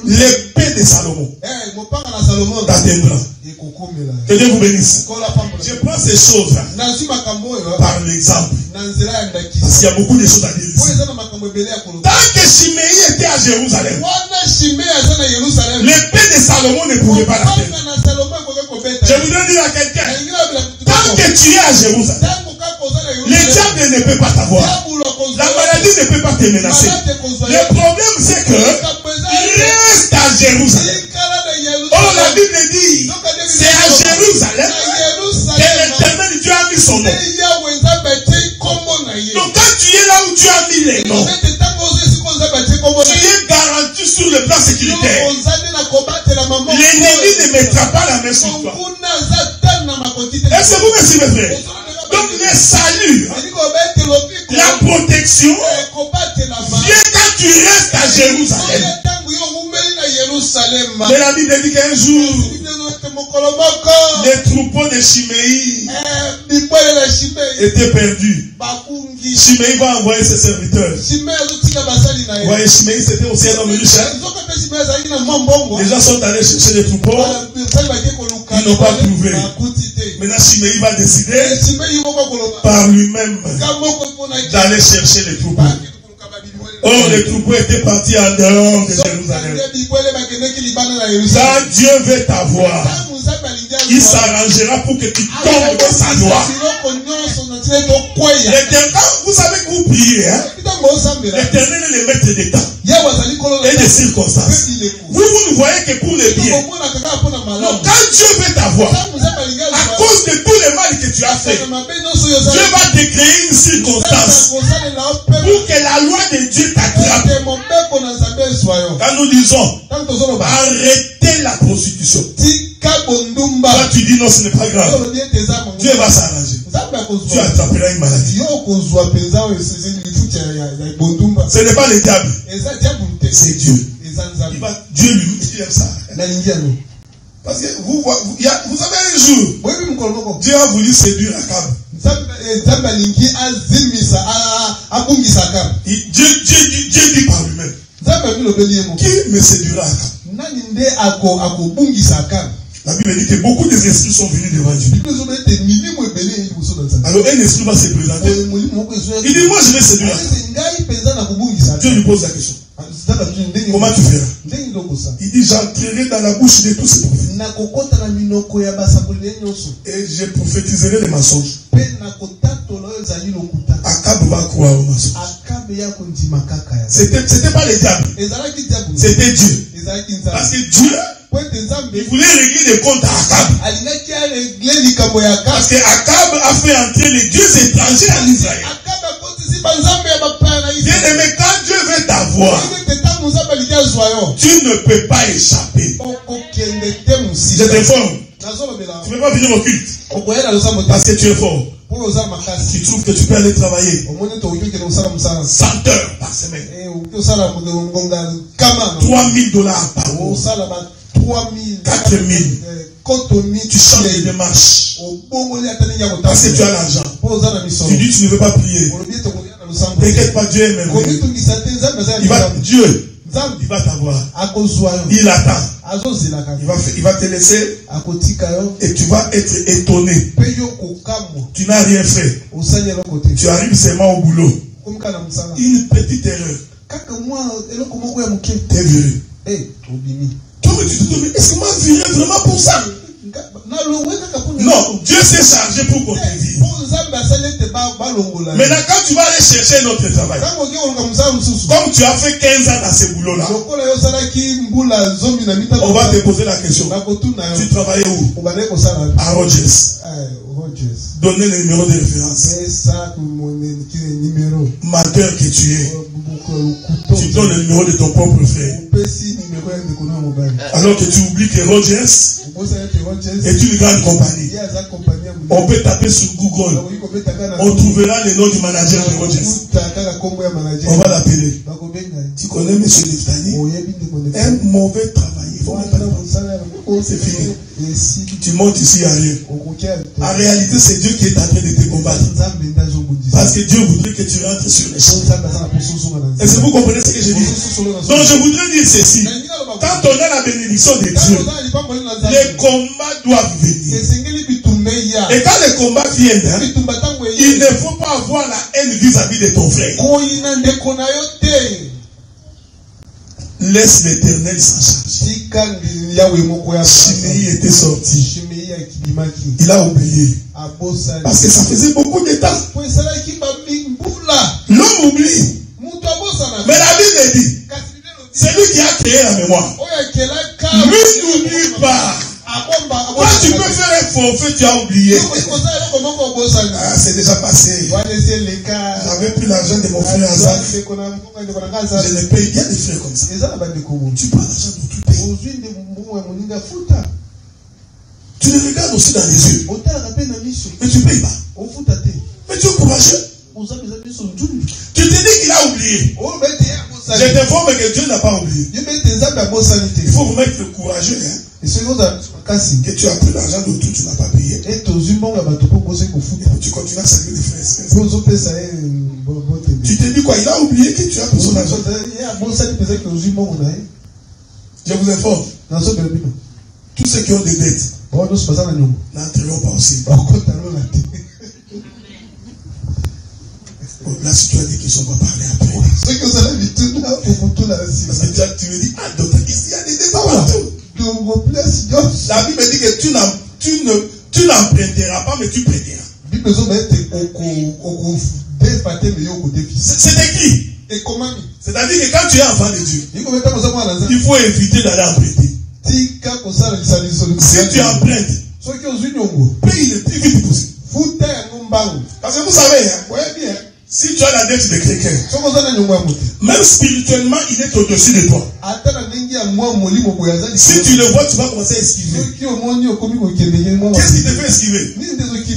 l'épée de Salomon Eh, t'atteindra. ekokomela Que Dieu vous bénisse. Je prends ces choses-là par l'exemple. Parce qu'il y a beaucoup de choses à dire ici. Tant que Shimei était à Jérusalem, l'épée de Salomon ne pouvait pas l'atteindre. Je voudrais dire à quelqu'un, tant que tu es à Jérusalem, le diable ne peut pas t'avoir. La maladie ne peut pas te menacer. Le problème, c'est que reste à Jérusalem. Oh, la Bible dit, c'est à Jérusalem que l'éternel Dieu a mis son nom. Donc quand tu es là où tu as mis les noms, ete ntango ozo esika nzambe atie kombo na makoki te Est-ce que vous me suivez, frère Donc, le salut, la protection, ekobatela vient quand tu restes à Jérusalem. Mais la Bible dit qu'un jour, les troupeaux de Chiméi eh, étaient perdus. Chiméi va envoyer ses serviteurs. Vous ye voyez, Chiméi, c'était aussi un homme riche. Les gens sont allés chercher les troupeaux. Ils n'ont pas trouvé. Maintenant, Chiméi va décider koloba par lui-même d'aller chercher les troupeaux. Or, les troupeaux étaient partis en dehors de Jérusalem. Quand Dieu veut t'avoir, il s'arrangera pour que tu tombes dans sa loi. L'éternel, vous savez que vous priez, hein, l'éternel est le maître des temps. Et des circonstances. Vous, vous ne voyez que pour le bien. malamu quand Dieu veut t'avoir, cause de tout le mal que tu as fait, Dieu va te créer une circonstance pour que la loi de Dieu t'attrape. Quand nous disons arrêtez la prostitution, toi tu dis non, ce n'est pas grave. Dieu va s'arranger. Tu attraperas une maladie. Ce n'est pas le diable, c'est Dieu. Il va, Dieu lui, il aime ça. Parce que vous, vous, il y a- vous savez un jour, Dieu a voulu séduire Akab. eh, Dieu, Dieu, Dieu, Dieu dit par lui-même, qui me séduira Akab? La Bible dit que beaucoup des esprits sont venus devant Dieu. Alors un esprit va se présenter. Il dit, moi je vais séduire Dieu lui pose la question. Ndenge Comment tu lokosa Il dit, j'entrerai dans la bouche de tous ces prophètes. Et je prophétiserai les mensonges. C'était, c'était pas le diable, c'était Dieu. Parce que Dieu, il voulait régler les comptes à Akab. Parce que Akab a fait entrer les dieux étrangers en Israël. Akabe akotisi banzambe ya bapaya na Bien israel aimé, quand Dieu veut t'avoir, tu ne peux pas échapper. okokende te Je t'informe, tu ne peux pas venir au culte. Parce que tu es fort. Tu trouves que tu peux aller travailler. Omoni ete okoki okende kosala mosala 100 heures par semaine, Eh, okoki osala ngonga kama 3000 dollars par mois. osala ba 3000 Quatre mille. kotoni Tu changes de démarche obongoli ata ndenge ya parce que tu as l'argent. Tu dis tu ne veux pas prier. T'inquiète pas, Dieu est Il va, Dieu, il va t'avoir. Il attend. Il va, il va te laisser et tu vas être étonné. Tu n'as rien fait. Tu arrives seulement au boulot. Une petite erreur. T'es viré. Eh, Toi, tu te est-ce que m'a viré vraiment pour ça? Non, Dieu s'est chargé pour qu'on te vire. Maintenant, quand tu vas aller chercher notre travail, comme tu as fait 15 ans dans ce boulot-là, on va te poser la question. Tu travaillais où? À Rogers. Eh, rogers Donnez le numéro de référence. Menteur que tu es. lokuto Tu donnes le numéro de ton propre frère. Alors que tu oublies que Rogers est une grande compagnie. On peut taper sur Google. On trouvera le nom du manager de Rogers. On va l'appeler. Tu connais M. Ndeko ndeko Un mauvais travail. Ya C'est fini. Tu montes ici à rien. En réalité, c'est Dieu qui est en train de te combattre. Parce que Dieu voudrait que tu rentres sur les na Est-ce que vous comprenez ce que je dis Donc je voudrais dire ceci. Quand on a la bénédiction de Dieu, les combats doivent venir. Et quand les combats viennent, hein, il ne faut pas avoir la haine vis-à-vis de ton frère. Laisse l'éternel s'en charger. Chiméi était sorti. Il a oublié. Parce que ça faisait beaucoup de temps. L'homme oublie. Mais la Bible dit, kasi lelo c'est lui qui a créé la mémoire. Lui n'oublie pas. Toi, tu peux faire un forfait, tu as oublié. obosani Ah, c'est déjà passé. J'avais pris l'argent de mon frère Azak. nga Je ne paye bien des frères comme ça. Tu prends l'argent de tout mbongo ya moninga futa regardes aussi dans les yeux. Mais tu payes pas. Mais tu es courageux. Tu te dis qu'il a oublié. ye Je t'informe que Dieu n'a pas oublié. Il faut vous mettre le courageux. Hein? Que tu as pris l'argent de tout, tu n'as pas payé. Et tu continues à saluer les frères et botele Tu te dis quoi? Il a oublié que tu as pris son argent. mbongo na ye Je vous informe. Tous ceux qui ont des dettes nyongo n'entreront pas aussi. Là, si tu as dit qu'ils sont pas parlé après. Parce que tu, me dis, ah, donc ici, il y a des débats partout. La Bible dit que tu n'en- tu ne tu n'emprunteras pas, mais tu prêteras. C'est écrit. C'est-à-dire que quand tu es enfant de Dieu, il faut éviter d'aller emprunter. Si tu empruntes, paye le plus vite possible. Parce que vous savez, hein, si tu as la dette de quelqu'un, même spirituellement, il est au-dessus de toi. Si tu le vois, tu vas commencer à esquiver. Qu'est-ce qui te fait esquiver?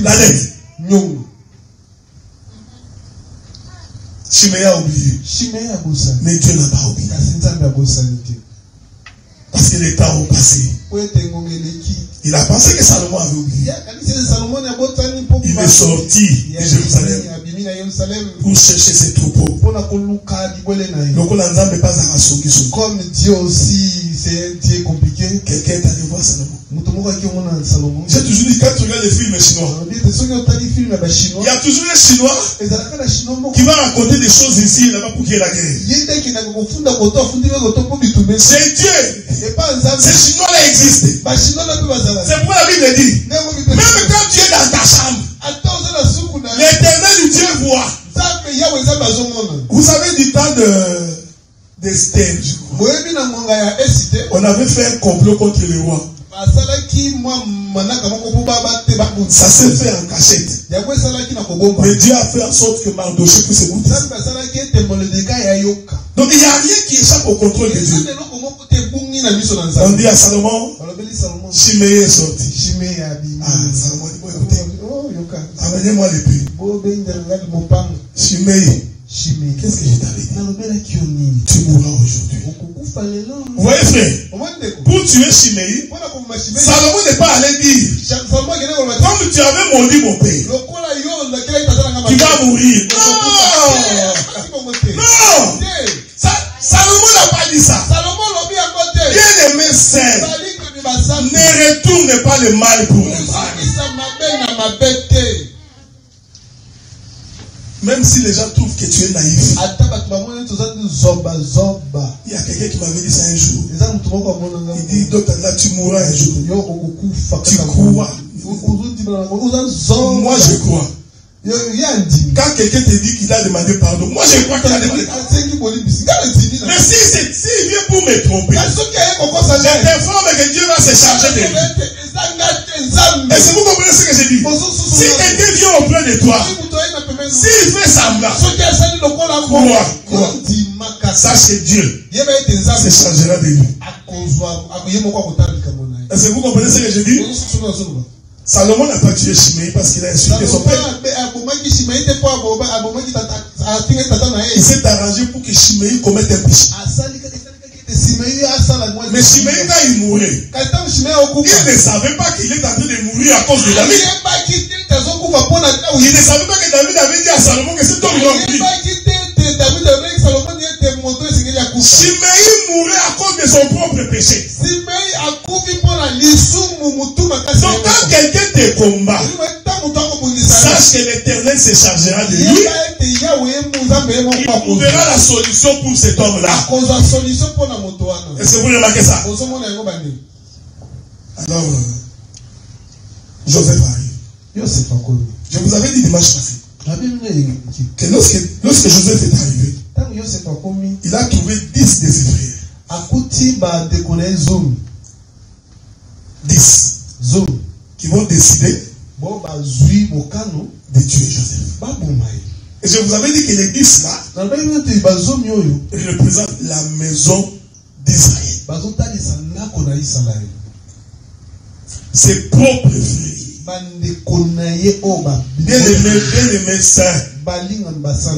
La dette. Chiméa a oublié. Mais Dieu n'a pas oublié. Parce que les temps ont passé. Il a pensé que Salomon avait oublié. Il est sorti de Jérusalem pour chercher ses troupeaux. lokola nzambe soki comme dieu aussi c'est un dieu compliqué. Quelqu'un est allé voir salomon. Moto moko j'ai toujours dit quand tu regardes les films chinois. Soki otali filme ya il y a toujours les chinois ezalaka na chinois moko. qui va raconter des choses ici là-bas pour qu'il y ait la guerre. Ye nde akendaka kofunda koto afundi be koto mpo bitumbe c'est Dieu. Epa nzambe ces chinois là existent. Bachinois na mpe bazalaka c'est pourquoi la Bible dit même quand tu es dans ta chambre l'éternel Dieu voit vous savez du temps de ya esite on avait fait un complot contre le roi. Basalaki mwa manaka moko mpo baba te ça s'est fait en cachette. Mais Dieu a fait en sorte que Mardoché puisse écouter donc il n'y a rien qui échappe au contrôle de Dieu. On dit à Salomon Chiméa est sorti. Ah, Salomon dit, bon, écoutez, Oh, yoka amenez-moi l'épée. bobendelanga limopango Chiméa, shime qu'est-ce que je t'avais dit nalobelaki yo nini Tu mourras aujourd'hui. okokufa lelo Vous voyez, frère, omoni ndeko pour tuer Chiméa, mpona koboma shime Salomon n'est pas allé dire salomon akende koloba Comme tu avais maudit mon père, lokola yo nakelaki tata nanga tu vas mourir. Non Non Non te Sa- Salomon n'a pas dit ça. salomon lobi yango ne retourne pas le mal pour le mal. Même si les gens trouvent que tu es naïf. Il y a quelqu'un qui m'avait dit ça un jour. Il dit, docteur, là, tu mourras un jour. Tu crois Moi, je crois. Quand quelqu'un te dit qu'il a demandé pardon, moi, je crois qu'il a demandé pardon. Mais si c'est s'il vient pour me tromper, t'informe que Dieu va se charger de lui. Est-ce que vous comprenez ce que je dis Si quelqu'un vient auprès de toi, s'il fait semblant, crois. ndimaka sache que Dieu se chargera de lui. ye Est-ce que vous comprenez ce que je dis Salomon n'a pas tué Shimei parce qu'il a insulté son père. Il s'est arrangé pour que Shimei commette un péché. Mais Shimei, quand il mourait, il ne savait pas qu'il est en train de mourir à cause de David. Il ne savait pas que David avait dit à Salomon que cet homme esengeli akufa Shimei mourait à cause de son propre péché. Donc quand quelqu'un te combat, sache que l'éternel se chargera de lui. Il trouvera la solution pour cet homme-là. moto wana Est-ce que vous remarquez ça? Alors, euh, Joseph arrive. Je vous avais dit dimanche passé. Que lorsque, lorsque Joseph est arrivé, il a trouvé 10 des zomi 10 zomi qui vont décider de tuer Joseph. baboma ye Et je vous avais dit que les 10 là représentent la maison d'Israël. Ses propres ba- Bien aimé, bien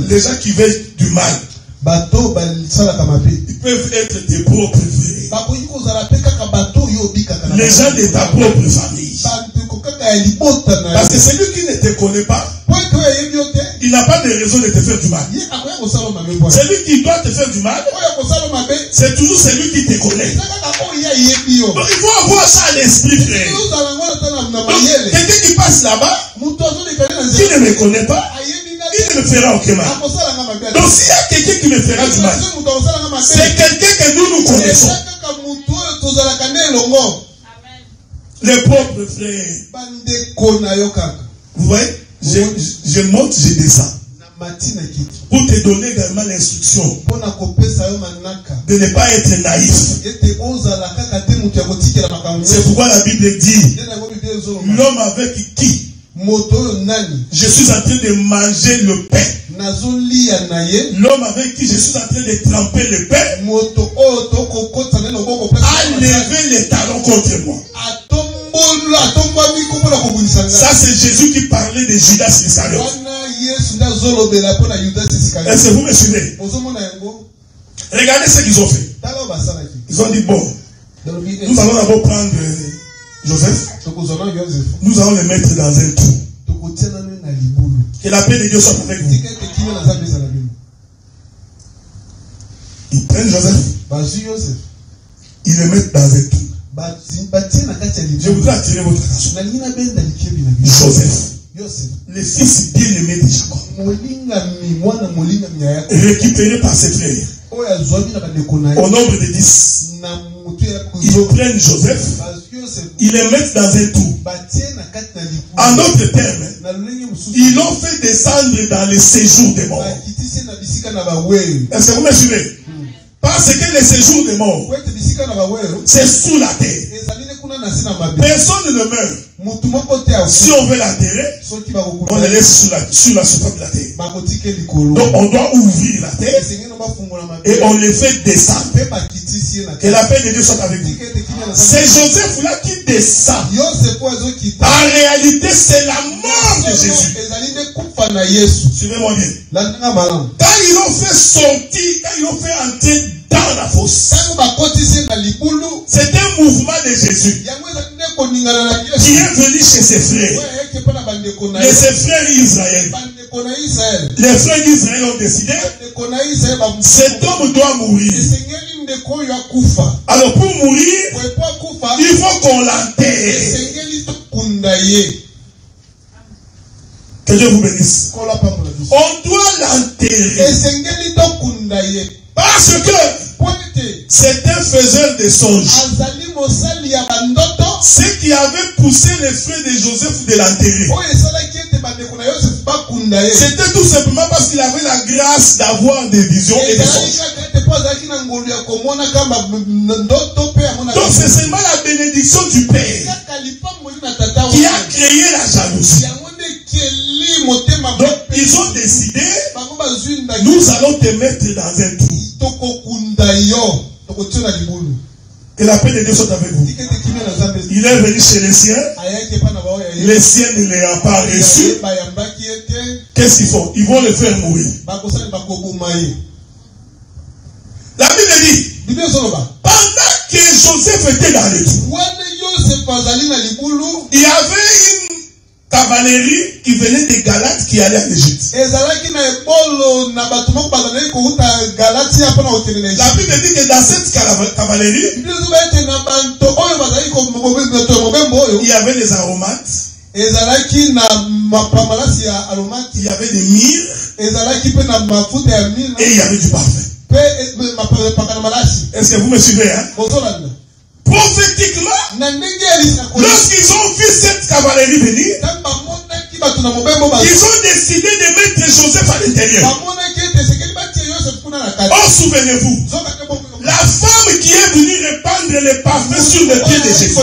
Les gens qui veulent du mal, ils peuvent être tes propres na Les gens de ta propre famille. Parce que celui qui ne te connaît pas, il n'a pas de raison de te faire du mal. Celui qui doit te faire du mal, c'est toujours celui qui te connaît. yo Donc il faut avoir ça à l'esprit, frère. Donc, quelqu'un qui passe là-bas, qui ne me connaît pas, nga il ne me fera aucun mal. mabe Donc s'il y a quelqu'un qui me fera du mal, c'est quelqu'un que nous nous connaissons. eza kaka motu oyo tozalaka nde elongo Les propres frères. Vous voyez, je, je monte, je descends. Pour te donner également l'instruction de ne pas être naïf. C'est pourquoi la Bible dit, l'homme avec qui? Je suis en train de manger le pain. L'homme avec qui je suis en train de tremper le pain a levé les talons contre moi. Ça, c'est Jésus qui parlait de Judas Iscariot. Est-ce que vous me suivez? Regardez ce qu'ils ont fait. Ils ont dit, bon, nous allons d'abord prendre euh, Joseph, nous allons le mettre dans un trou. Que la paix de Dieu soit avec vous. Ils prennent Joseph, ils le mettent dans un trou. Je voudrais attirer votre attention. Joseph, le fils bien-aimé de Jacob, récupéré par ses frères, au nombre de 10. na motu ya Ils prennent Joseph, ils le mettent dans un trou. En d'autres termes, ils l'ont fait descendre dans le séjour des morts. Est-ce que vous me suivez Parce que le séjour na baweyo c'est sous la terre. Personne ne meurt. Si on veut soki on laisse sur la, sur la surface de la terre. Donc on doit ouvrir la terre et on le fait descendre. Que la paix de Dieu soit avec vous. C'est Joseph-là qui descend. En réalité, c'est la mort de Jésus. Suivez-moi bien. Quand ils l'ont fait sortir, quand ils l'ont fait entrer dans la fosse, c'est un mouvement de Jésus qui est venu chez ses frères. Et ses frères Israël. Les frères d'Israël ont décidé, cet homme doit mourir. Alors pour mourir, il faut qu'on l'enterre. Que Dieu vous bénisse. On doit l'enterrer. Parce que c'est un faiseur de songes. azali mosali ya bandoto Ce qui avait poussé les frères de Joseph de l'enterrer. C'était tout simplement parce qu'il avait la grâce d'avoir des visions et des songes. Donc c'est seulement la bénédiction du Père qui a créé la jalousie. Donc ils ont décidé, nous allons te mettre dans un trou. Que la paix de Dieu soit avec vous. Il est venu chez les siens, les siens ne l'ayant pas reçu. Qu'est-ce qu'ils font? Ils vont le faire mourir. La Bible dit, pendant que Joseph était dans le trou, il y avait une cavalerie qui venait de Galate qui allait en Égypte. La. Bible dit que dans cette cava- cavalerie, il y avait les aromates, ezalaki na mapamalasi ya aromati il y avait des myrrhes ezalaki mpe na mafuta ya mine et il y avait du parfum. mpe e- pakana malasi Est-ce que vous me suivez hein? bozolanda Prophétiquement, na ndenge ya lisakoli lorsqu'ils ont vu cette cavalerie venir, ils ont décidé de mettre Joseph à l'intérieur. Oh, souvenez-vous, la femme qui est venue répandre les parfums sur les pieds de Jésus,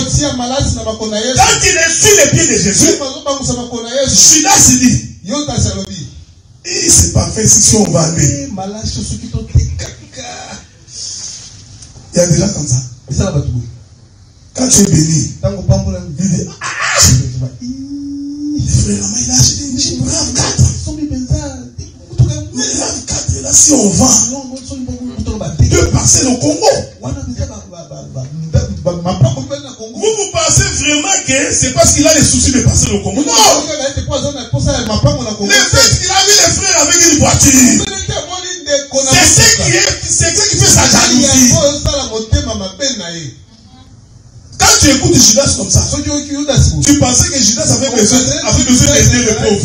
quand il est sur les pieds de Jésus, Judas dit, Eh, c'est parfait si on va aller. "Eh, Il y a des gens comme ça. Quand tu es béni, dit, Ih, frère, mais il a acheté une Jeep RAV4. soki mpenza motuka Mais RAV4 là, si on vend deux parcelles au Congo, vous vous pensez vraiment que c'est parce qu'il a les soucis de passer au Congo. Non! Le fait qu'il a vu les frères avec une voiture, c'est ce qui est, ce qui fait sa jalousie. yango osala motema mabe na ye Quand tu écoutes Judas comme ça, tu pensais que Judas avait besoin, avait besoin d'aider les pauvres.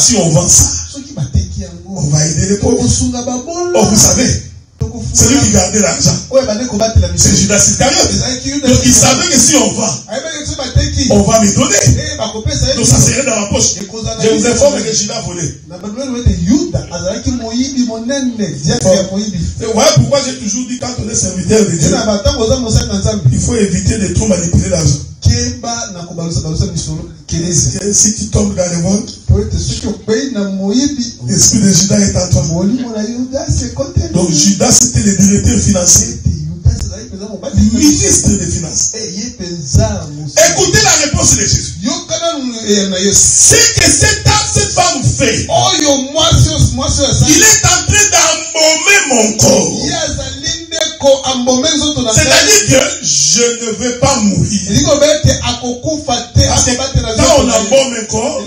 Si on vend ça, on va aider les pauvres. kosunga Oh, vous savez, celui qui gardait l'argent, kobatela c'est Judas Iscariote. Donc il savait que si on soki bateki on va me donner. eh, Donc ça serait dans ma poche. Je vous informe que Judas ya moyibi Et voilà pourquoi j'ai toujours dit quand on est serviteur de Dieu, il faut éviter de trop manipuler l'argent. Si tu tombes dans le monde, l'esprit de Judas est en toi. Donc Judas c'était le directeur financier, mobali ministre des finances. Eh, Écoutez la réponse de Jésus. eh, Ce que cette, cette femme fait, oyo il est en train d'embaumer mon corps. C'est-à-dire que je ne vais pas mourir. quand on embaume un corps,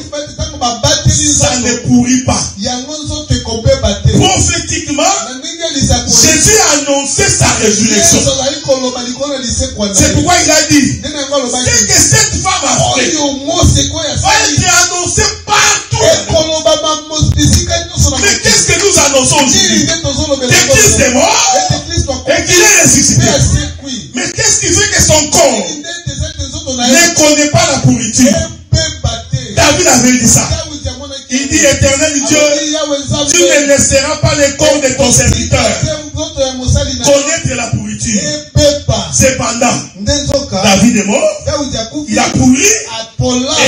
babateli ça ne pourrit pas. Prophétiquement, Jésus a annoncé sa résurrection. C'est pourquoi il a dit, ndenge yango alobaki ce que cette femme a fait connaît pas la pourriture David avait dit ça. Il dit, éternel Dieu, yawe nzambe tu ne laisseras pas le corps de ton serviteur connaître la pourriture. ebeba Cependant, David est mort, il a pourri.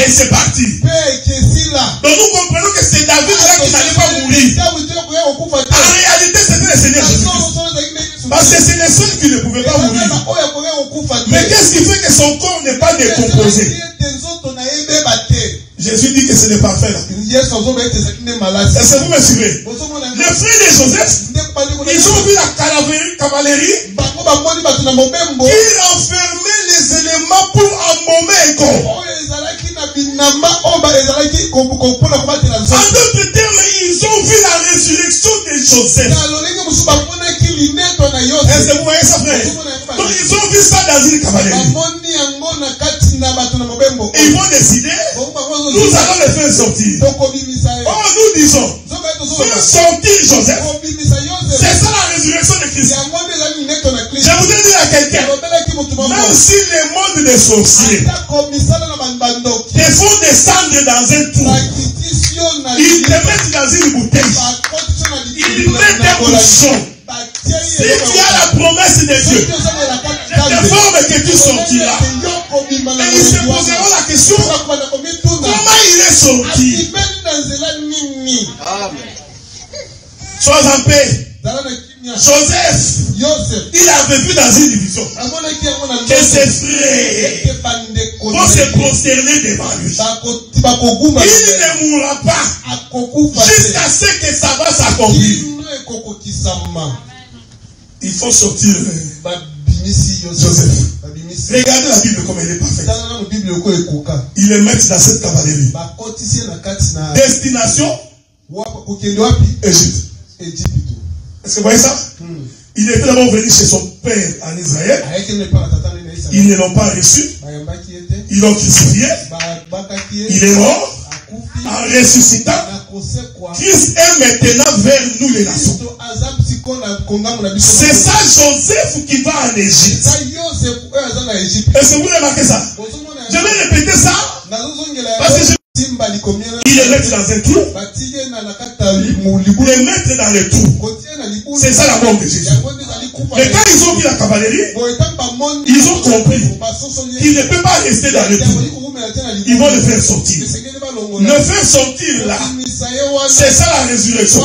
Et c'est parti. Donc nous comprenons que c'est David là qui n'allait pas mourir. En réalité, c'était le Seigneur Jésus-Christ. Parce que c'est le seul qui ne pouvait pas mourir. Mais qu'est-ce qui fait que son décomposé Jésus dit que ce n'est pas fait. Là. Est-ce que vous me suivez. Les frères de Joseph, ils ont vu la cavalerie, mobembo qui sorciers te font descendre dans un trou, ils te mettent dans une bouteille, ils mettent un bouchon. Si tu as la promesse de Dieu, je te forme que tu sortiras. Et ils se poseront la question, comment il est sorti? Nini? Sois en paix. Joseph, il avait vu dans une que ses frères vont se prosterner devant lui. Il ne mourra pas jusqu'à ce que ça va s'accomplir. Il faut sortir Joseph. Regardez la Bible comme elle est parfaite. Ils le mettent dans cette cavalerie. Destination Égypte. Est-ce que vous voyez ça? Il était d'abord venu chez son père en Israël. na Ils ne l'ont pas reçu. Ils l'ont crucifié. Il est mort. En ressuscitant, Christ est maintenant vers nous les nations. C'est ça Joseph qui va en Égypte. egypte Est-ce que vous remarquez ça? Je vais répéter ça. nazozongela Parce que yango je- simba likomia Ils le mettent dans un trou. les mettent dans le trou. C'est ça la mort de Jésus. Mais quand ils ont vu la cavalerie, Ils ont compris basosoli qu'il ne peut pas rester dans le trou. Ils vont le faire sortir. Le faire sortir là, c'est ça la résurrection.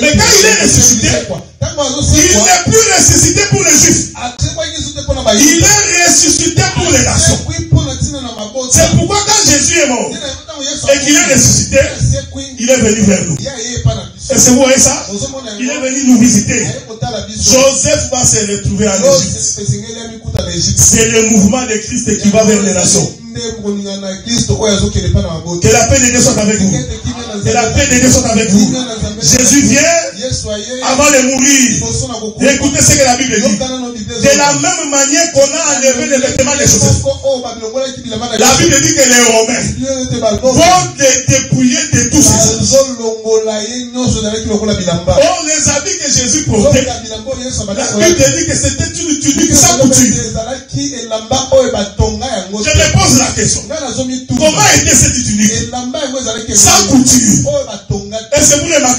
Mais quand il est ressuscité, Il n'est plus ressuscité pour les juifs. Il est ressuscité pour les nations. C'est pourquoi quand Jésus est mort et qu'il est ressuscité, il est venu vers nous. Et c'est vous voyez ça? Il est venu nous visiter. Joseph va se retrouver en Égypte. C'est le mouvement de Christ qui va vers les nations. Que la paix de Dieu soit avec vous. Que la paix de Dieu soit avec vous. Jésus vient avant de mourir. Écoutez ce que la Bible dit. De la même manière qu'on a enlevé les vêtements de Joseph. La Bible dit que les Romains vont te dépouiller de tout ceci. Or, les habits que Jésus portait, la Bible dit que c'était une tunique sans couture. Je me pose la question. Comment était cette tunique Sans couture.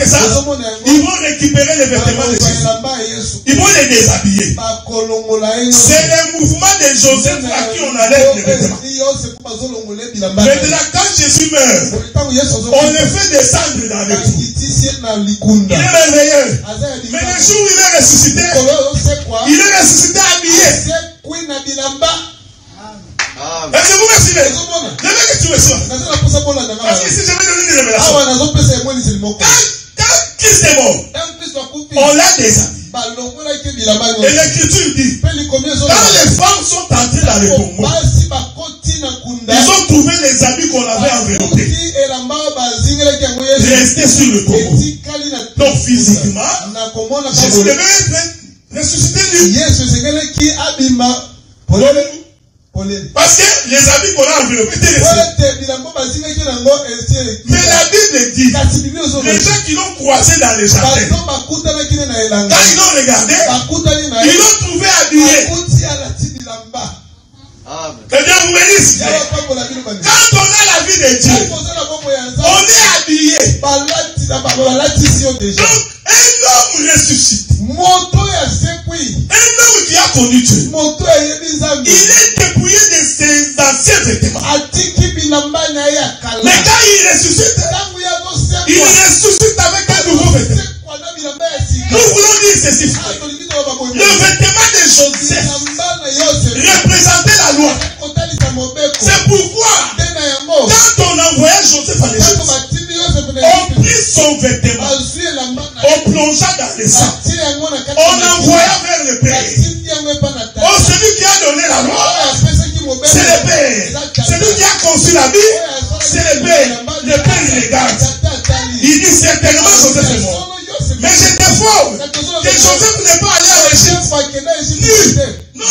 Ça Ils vont récupérer les vêtements de Jésus. Ils vont les déshabiller. C'est le mouvement de Joseph à qui on enlève les vêtements. Maintenant, quand Jésus meurt, on le fait descendre dans le trou. Il est merveilleux. Mais le jour où il est ressuscité, il est ressuscité habillé. Est-ce que vous me suivez Le mec que tu. Parce que si je vais donner une révélation, quand, quand Christ est mort, on l'a déshabillé. Et l'écriture dit, quand les femmes sont entrées dans le tombeau, ils ont trouvé les habits qu'on avait enveloppés. Restés sur le tombeau. Donc physiquement, Jésus devait être ressuscité lui. Parce que les habits qu'on a enveloppés étaient. Mais la Bible dit, les gens qui l'ont croisé dans les jardins, quand ils l'ont regardé, ils l'ont trouvé habillé. Que Dieu vous bénisse. Quand on a la vie de Dieu, on est habillé. Donc, un homme ressuscité, un homme qui a connu Dieu, il est dépouillé de ses anciens vêtements. Mais quand il ressuscite, il ressuscite avec un nouveau vêtement. Nous voulons dire ceci. Le vêtement de Joseph représentait la loi. C'est pourquoi, quand on envoyait Joseph à l'Égypte, on prit son vêtement, on plongea dans le sang, on envoya vers le Père. Oh, celui qui a donné la loi, c'est le Père. Celui qui a conçu la vie, c'est le Père. Le Père, il les garde. Il dit certainement Joseph est mort. Mais je t'informe que Joseph n'est pas allé à l'Égypte. Non.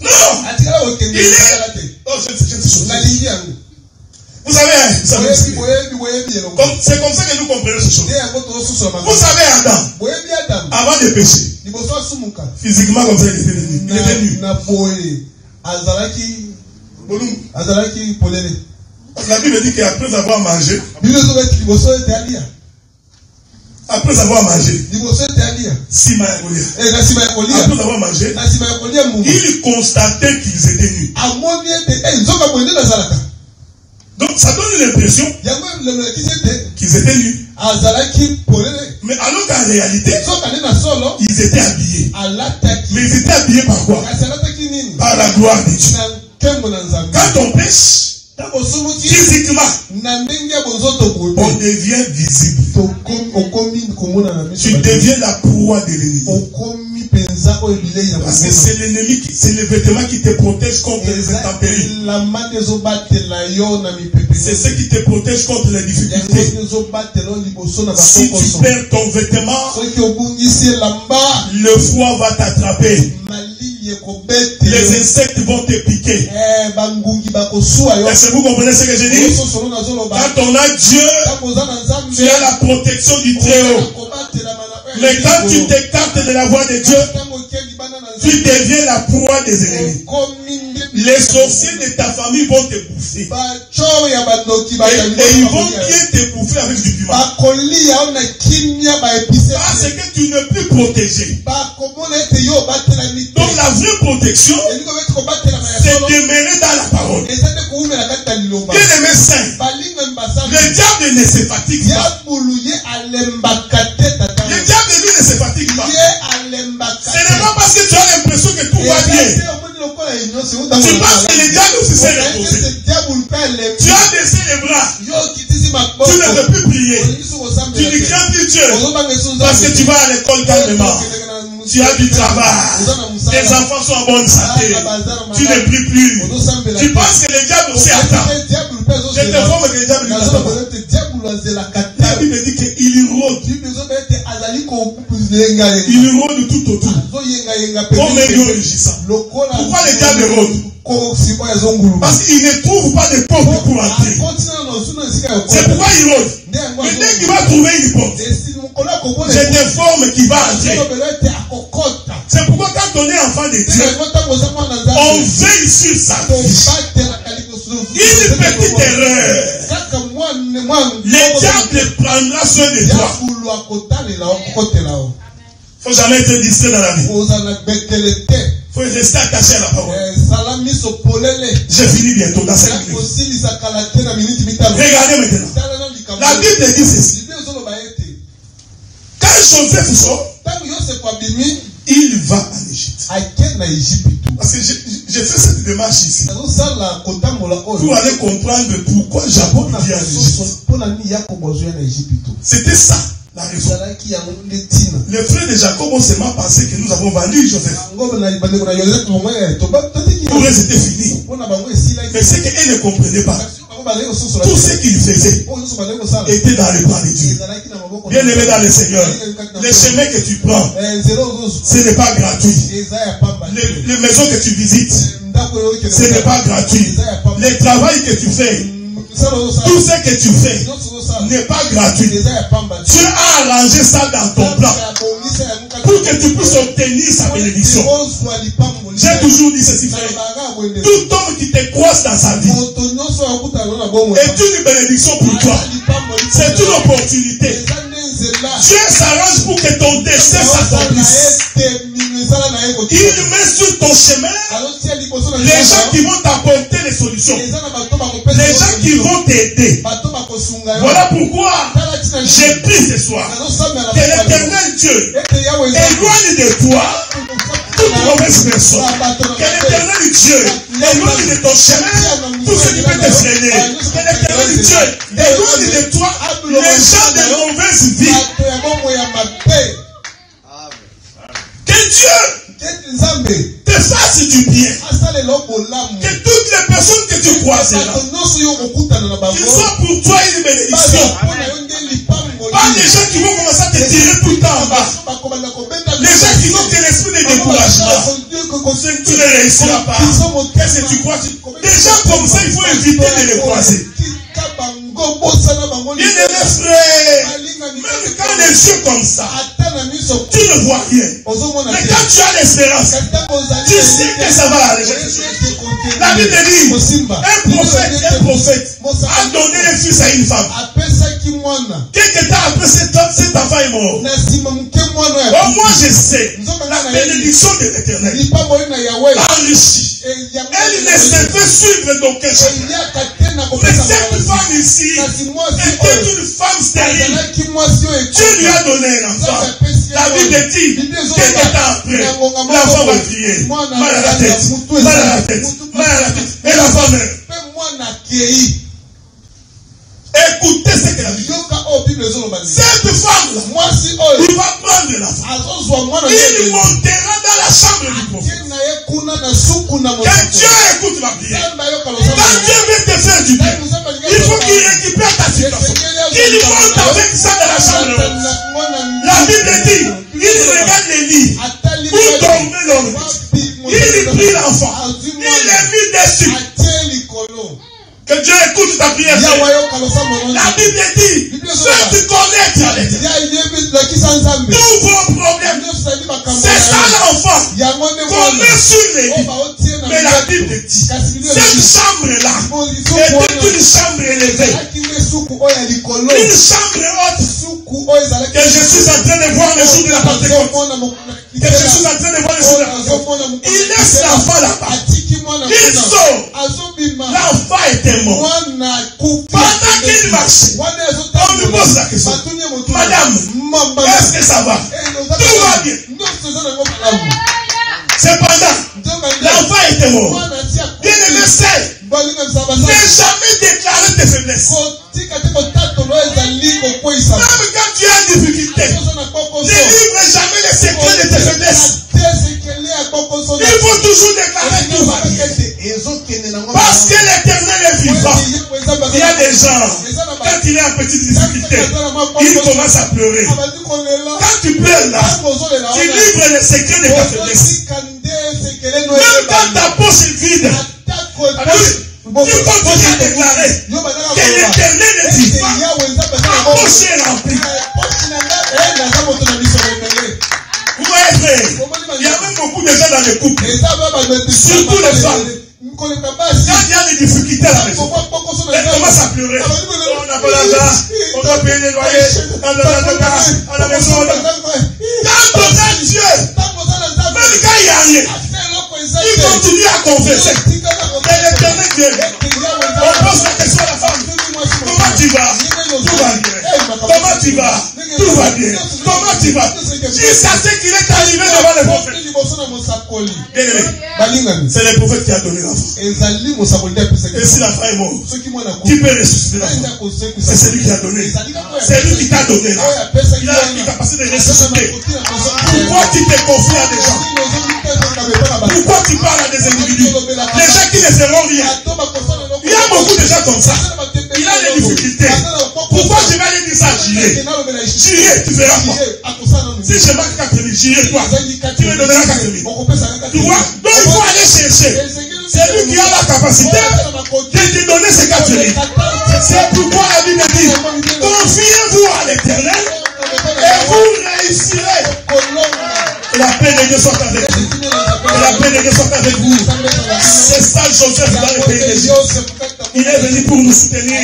Non. Il est. Oh, je, Vous savez, vous savez, c'est comme ça que nous comprenons ces choses. Vous savez, Adam, avant de pécher, physiquement comme ça, il était nu. Il était nu. azalaki. Bolum. azalaki polele. La Bible dit qu'après avoir mangé, bino ezobeti liboso ete alia après avoir mangé, Sima ya kolia. Eh, Après avoir mangé, il constatait qu'ils étaient nus. eh, Donc ça donne l'impression qu'ils étaient nus. Mais alors qu'en réalité, ils étaient habillés. Mais ils étaient habillés par quoi? Par la gloire de Dieu. Quand on pêche, physiquement, on devient visible. Tu deviens la proie de l'ennemi. Parce que c'est l'ennemi, c'est le vêtement qui te protège contre les intempéries. C'est ce qui te protège contre les difficultés. Si tu perds ton vêtement, le froid va t'attraper. Les insectes vont te piquer. Eh, Est-ce que vous comprenez ce que je dis Quand on a Dieu, tu as la protection du Très-Haut. Mais quand tu t'écartes de la voie de Dieu, tu deviens la proie des ennemis. Les sorciers de ta famille vont te bouffer. Et, ils vont bien te bouffer avec du piment. Parce que tu n'es plus protégé. Donc la vraie protection, c'est solo demeurer dans la parole. saint, balingo mbasami le diable ne se fatigue pas. Parce que tu as l'impression que tout va bien. Tu penses que le diable aussi s'est reposé. Tu as baissé les bras. Tu ne peux plus prier. Tu ne crains plus Dieu. Parce que tu vas à l'école calmement. Tu as du travail. Tes enfants sont en bonne santé. Tu ne pries plus. Tu penses que le diable aussi attend. Je te forme que le diable attend. La Bible dit qu'il rôde. Il rôde tout autour. azoyengayenga Comme un lion rugissant. lokola Pourquoi le diable rôde kosi oyo azonguluma Parce qu'il ne trouve pas de porte pour entrer. C'est pourquoi il rôde. nde yango Mais dès qu'il va trouver une porte, akomona je t'informe qu'il va entrer. C'est pourquoi quand on est enfant de Dieu, on veille sur sa Une petite erreur. Le diable prendra soin de toi. Faut jamais être distrait dans la vie. faut rester attaché à la parole. Eh, sala miso polele J'ai fini bientôt dans cette minute. Regardez maintenant. La Bible dit ceci. Quand Joseph sort, il va en Égypte. Parce que j'ai fait cette démarche ici. Pour aller comprendre pourquoi Jacob vit en Égypte. C'était ça la raison. Les frères de Jacob ont seulement pensé que nous avons vendu Joseph. Pour eux, c'était fini. esilaki Mais c'est qu'ils ne comprenaient pas. Tout ce qu'ils faisaient kosala était dans les bras de Dieu. Bien aimé dans le Seigneur, le chemin que tu prends, Eh, ce n'est pas gratuit. Les, les maisons que tu visites, Eh, ce n'est pas gratuit. Le travail que tu fais, tout ce que tu fais n'est pas gratuit. Dieu a arrangé ça dans ton plan pour que tu puisses obtenir sa bénédiction. J'ai toujours dit ceci, frère. Tout homme qui te croise dans sa vie est une bénédiction pour toi. Aza lipamboli C'est une opportunité. Dieu s'arrange pour que ton destin s'accomplisse. Il met sur ton chemin les gens qui vont t'apporter les solutions. Les gens qui vont t'aider. yo Voilà pourquoi j'ai pris ce soir. Que l'éternel Dieu éloigne de toi mauvaise personne. Que l'éternel Dieu éloigne de ton chemin tout ce qui peut te freiner. Que l'éternel Dieu éloigne de toi les gens de mauvaise vie. Que Dieu te fasse du bien. Que toutes les personnes que tu na bango qu'ils soient pour toi une bénédiction. Des gens qui vont commencer à te tirer tout le temps en bas. Les gens qui ont que l'esprit de découragement. Tu ne réussiras pas. Qu'est-ce que tu crois Des gens comme ça, il faut éviter de les croiser. Bien aimé frère, même quand les yeux comme ça, tu ne vois rien. Mais quand tu as l'espérance, tu sais que ça va aller. La Bible dit, un prophète, un prophète a donné un fils à une femme. Quelque temps après cet, cet enfant est mort. ya moins je sais, la bénédiction de l'éternel. Enrichit. Elle ne se fait suivre na Mais cette femme ici oyo une femme stérile. Dieu lui a donné un enfant. La Bible dit, quelques temps après, l'enfant va crier. Mal à la tête, mal à la tête, mal à la tête. Et l'enfant meurt. Écoutez ce qu'elle a dit. yoka oyo bible nini Cette femme-là, oyo il va prendre l'enfant. Il montera dans la chambre du prophète. Atie na ye kuna na suku na Quand Dieu écoute ma prière, nzambe ayoka quand losambo Dieu veut te faire du bien, il faut qu'il récupère ta situation. Qu'il monte avec ça dans la chambre haute. La Bible dit, il regarde les lits. Où dormait l'homme? Il prit l'enfant. Il est mis dessus. C'est ça l'enfant qu'on met sur les Mais la Bible dit, cette chambre-là était une chambre élevée, une chambre haute. Que je suis en train de voir le jour de la Pentecôte. que Jésus est en train de voir les soldats. Il laisse l'enfant là-bas. Ils ont. L'enfant était mort. Pendant qu'il marchait, on lui pose la question. Madame, est-ce que ça va? Tout va bien. Cependant, l'enfant était mort. Bien aimé, c'est. Ne jamais déclarer tes faiblesses. Même quand tu as une difficulté. Kokoso na ne kokoso livre jamais les secrets de tes faiblesses. Il faut toujours déclarer tout Parce que l'éternel est vivant. Il y a des gens, quand il est en petite difficulté, il commence à pleurer. abandi kolela Quand tu pleures là, tu livres les secrets de ta faiblesse. Même quand ta poche est vide, tu continues à déclarer que l'éternel est vivant. Poche est remplie. Vous voyez, il y a même beaucoup de gens dans les couples. Surtout les femmes. Quand il y a des difficultés à pleurer. On n'a pas on les loyers. Quand on a Dieu, même quand il n'y a rien, il continue à confesser. Et l'éternel Dieu, on la question la tu vas Tout va bien. Comment tu vas Tout va bien. Comment tu vas Jusqu'à ce qu'il est arrivé devant les prophètes. C'est le prophète qui a donné l'enfant. nde apesaki Et si la femme est mwana qui peut ressusciter l'enfant C'est celui qui a donné. C'est lui qui t'a donné là. Il a la capacité de ressusciter. Pourquoi tu te confies à des gens? Pourquoi tu parles à des individus? Des gens qui ne feront rien. Il y a beaucoup de gens comme ça. Il a des difficultés. Pourquoi je vais aller dire ça à Jiré Jiré, tu verras quoi Si je marque 4 000, Jiré, toi, tu me donneras 4 000. Tu vois? Donc il faut aller chercher. C'est lui qui a la capacité de te donner ces 4 000. C'est pourquoi la Bible dit Confiez-vous à l'éternel et vous réussirez. Que la paix de Dieu soit avec vous. La paix de Dieu soit avec vous. C'est ça Joseph dans le pays d'Égypte. Il est venu pour nous soutenir,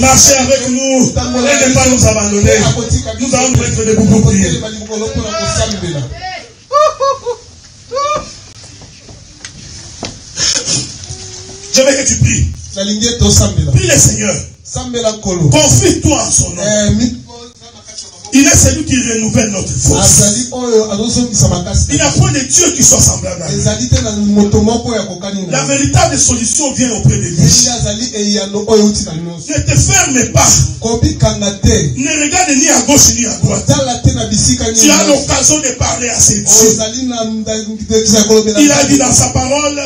marcher avec nous et ne pas nous abandonner. Nous allons nous mettre debout pour prier. Je veux que tu pries. Prie le Seigneur. Confie-toi en son nom. Il est celui qui renouvelle notre force. Il n'y a point de Dieu qui soit semblable à lui. La véritable solution vient auprès de lui. Ne te ferme pas. Ne regarde ni à gauche ni à droite. Tu as l'occasion de parler à ses dieux. Il a dit dans sa parole,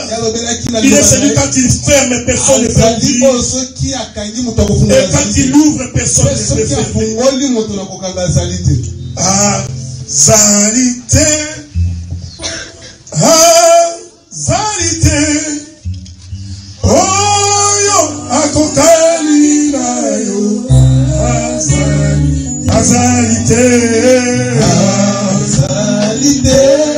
il est celui quand il ferme, personne ne moto Et quand il ouvre, personne Pe ne peut azali te. Azali te. Azali te. Oyo akokali na yo. Azali te. Azali te.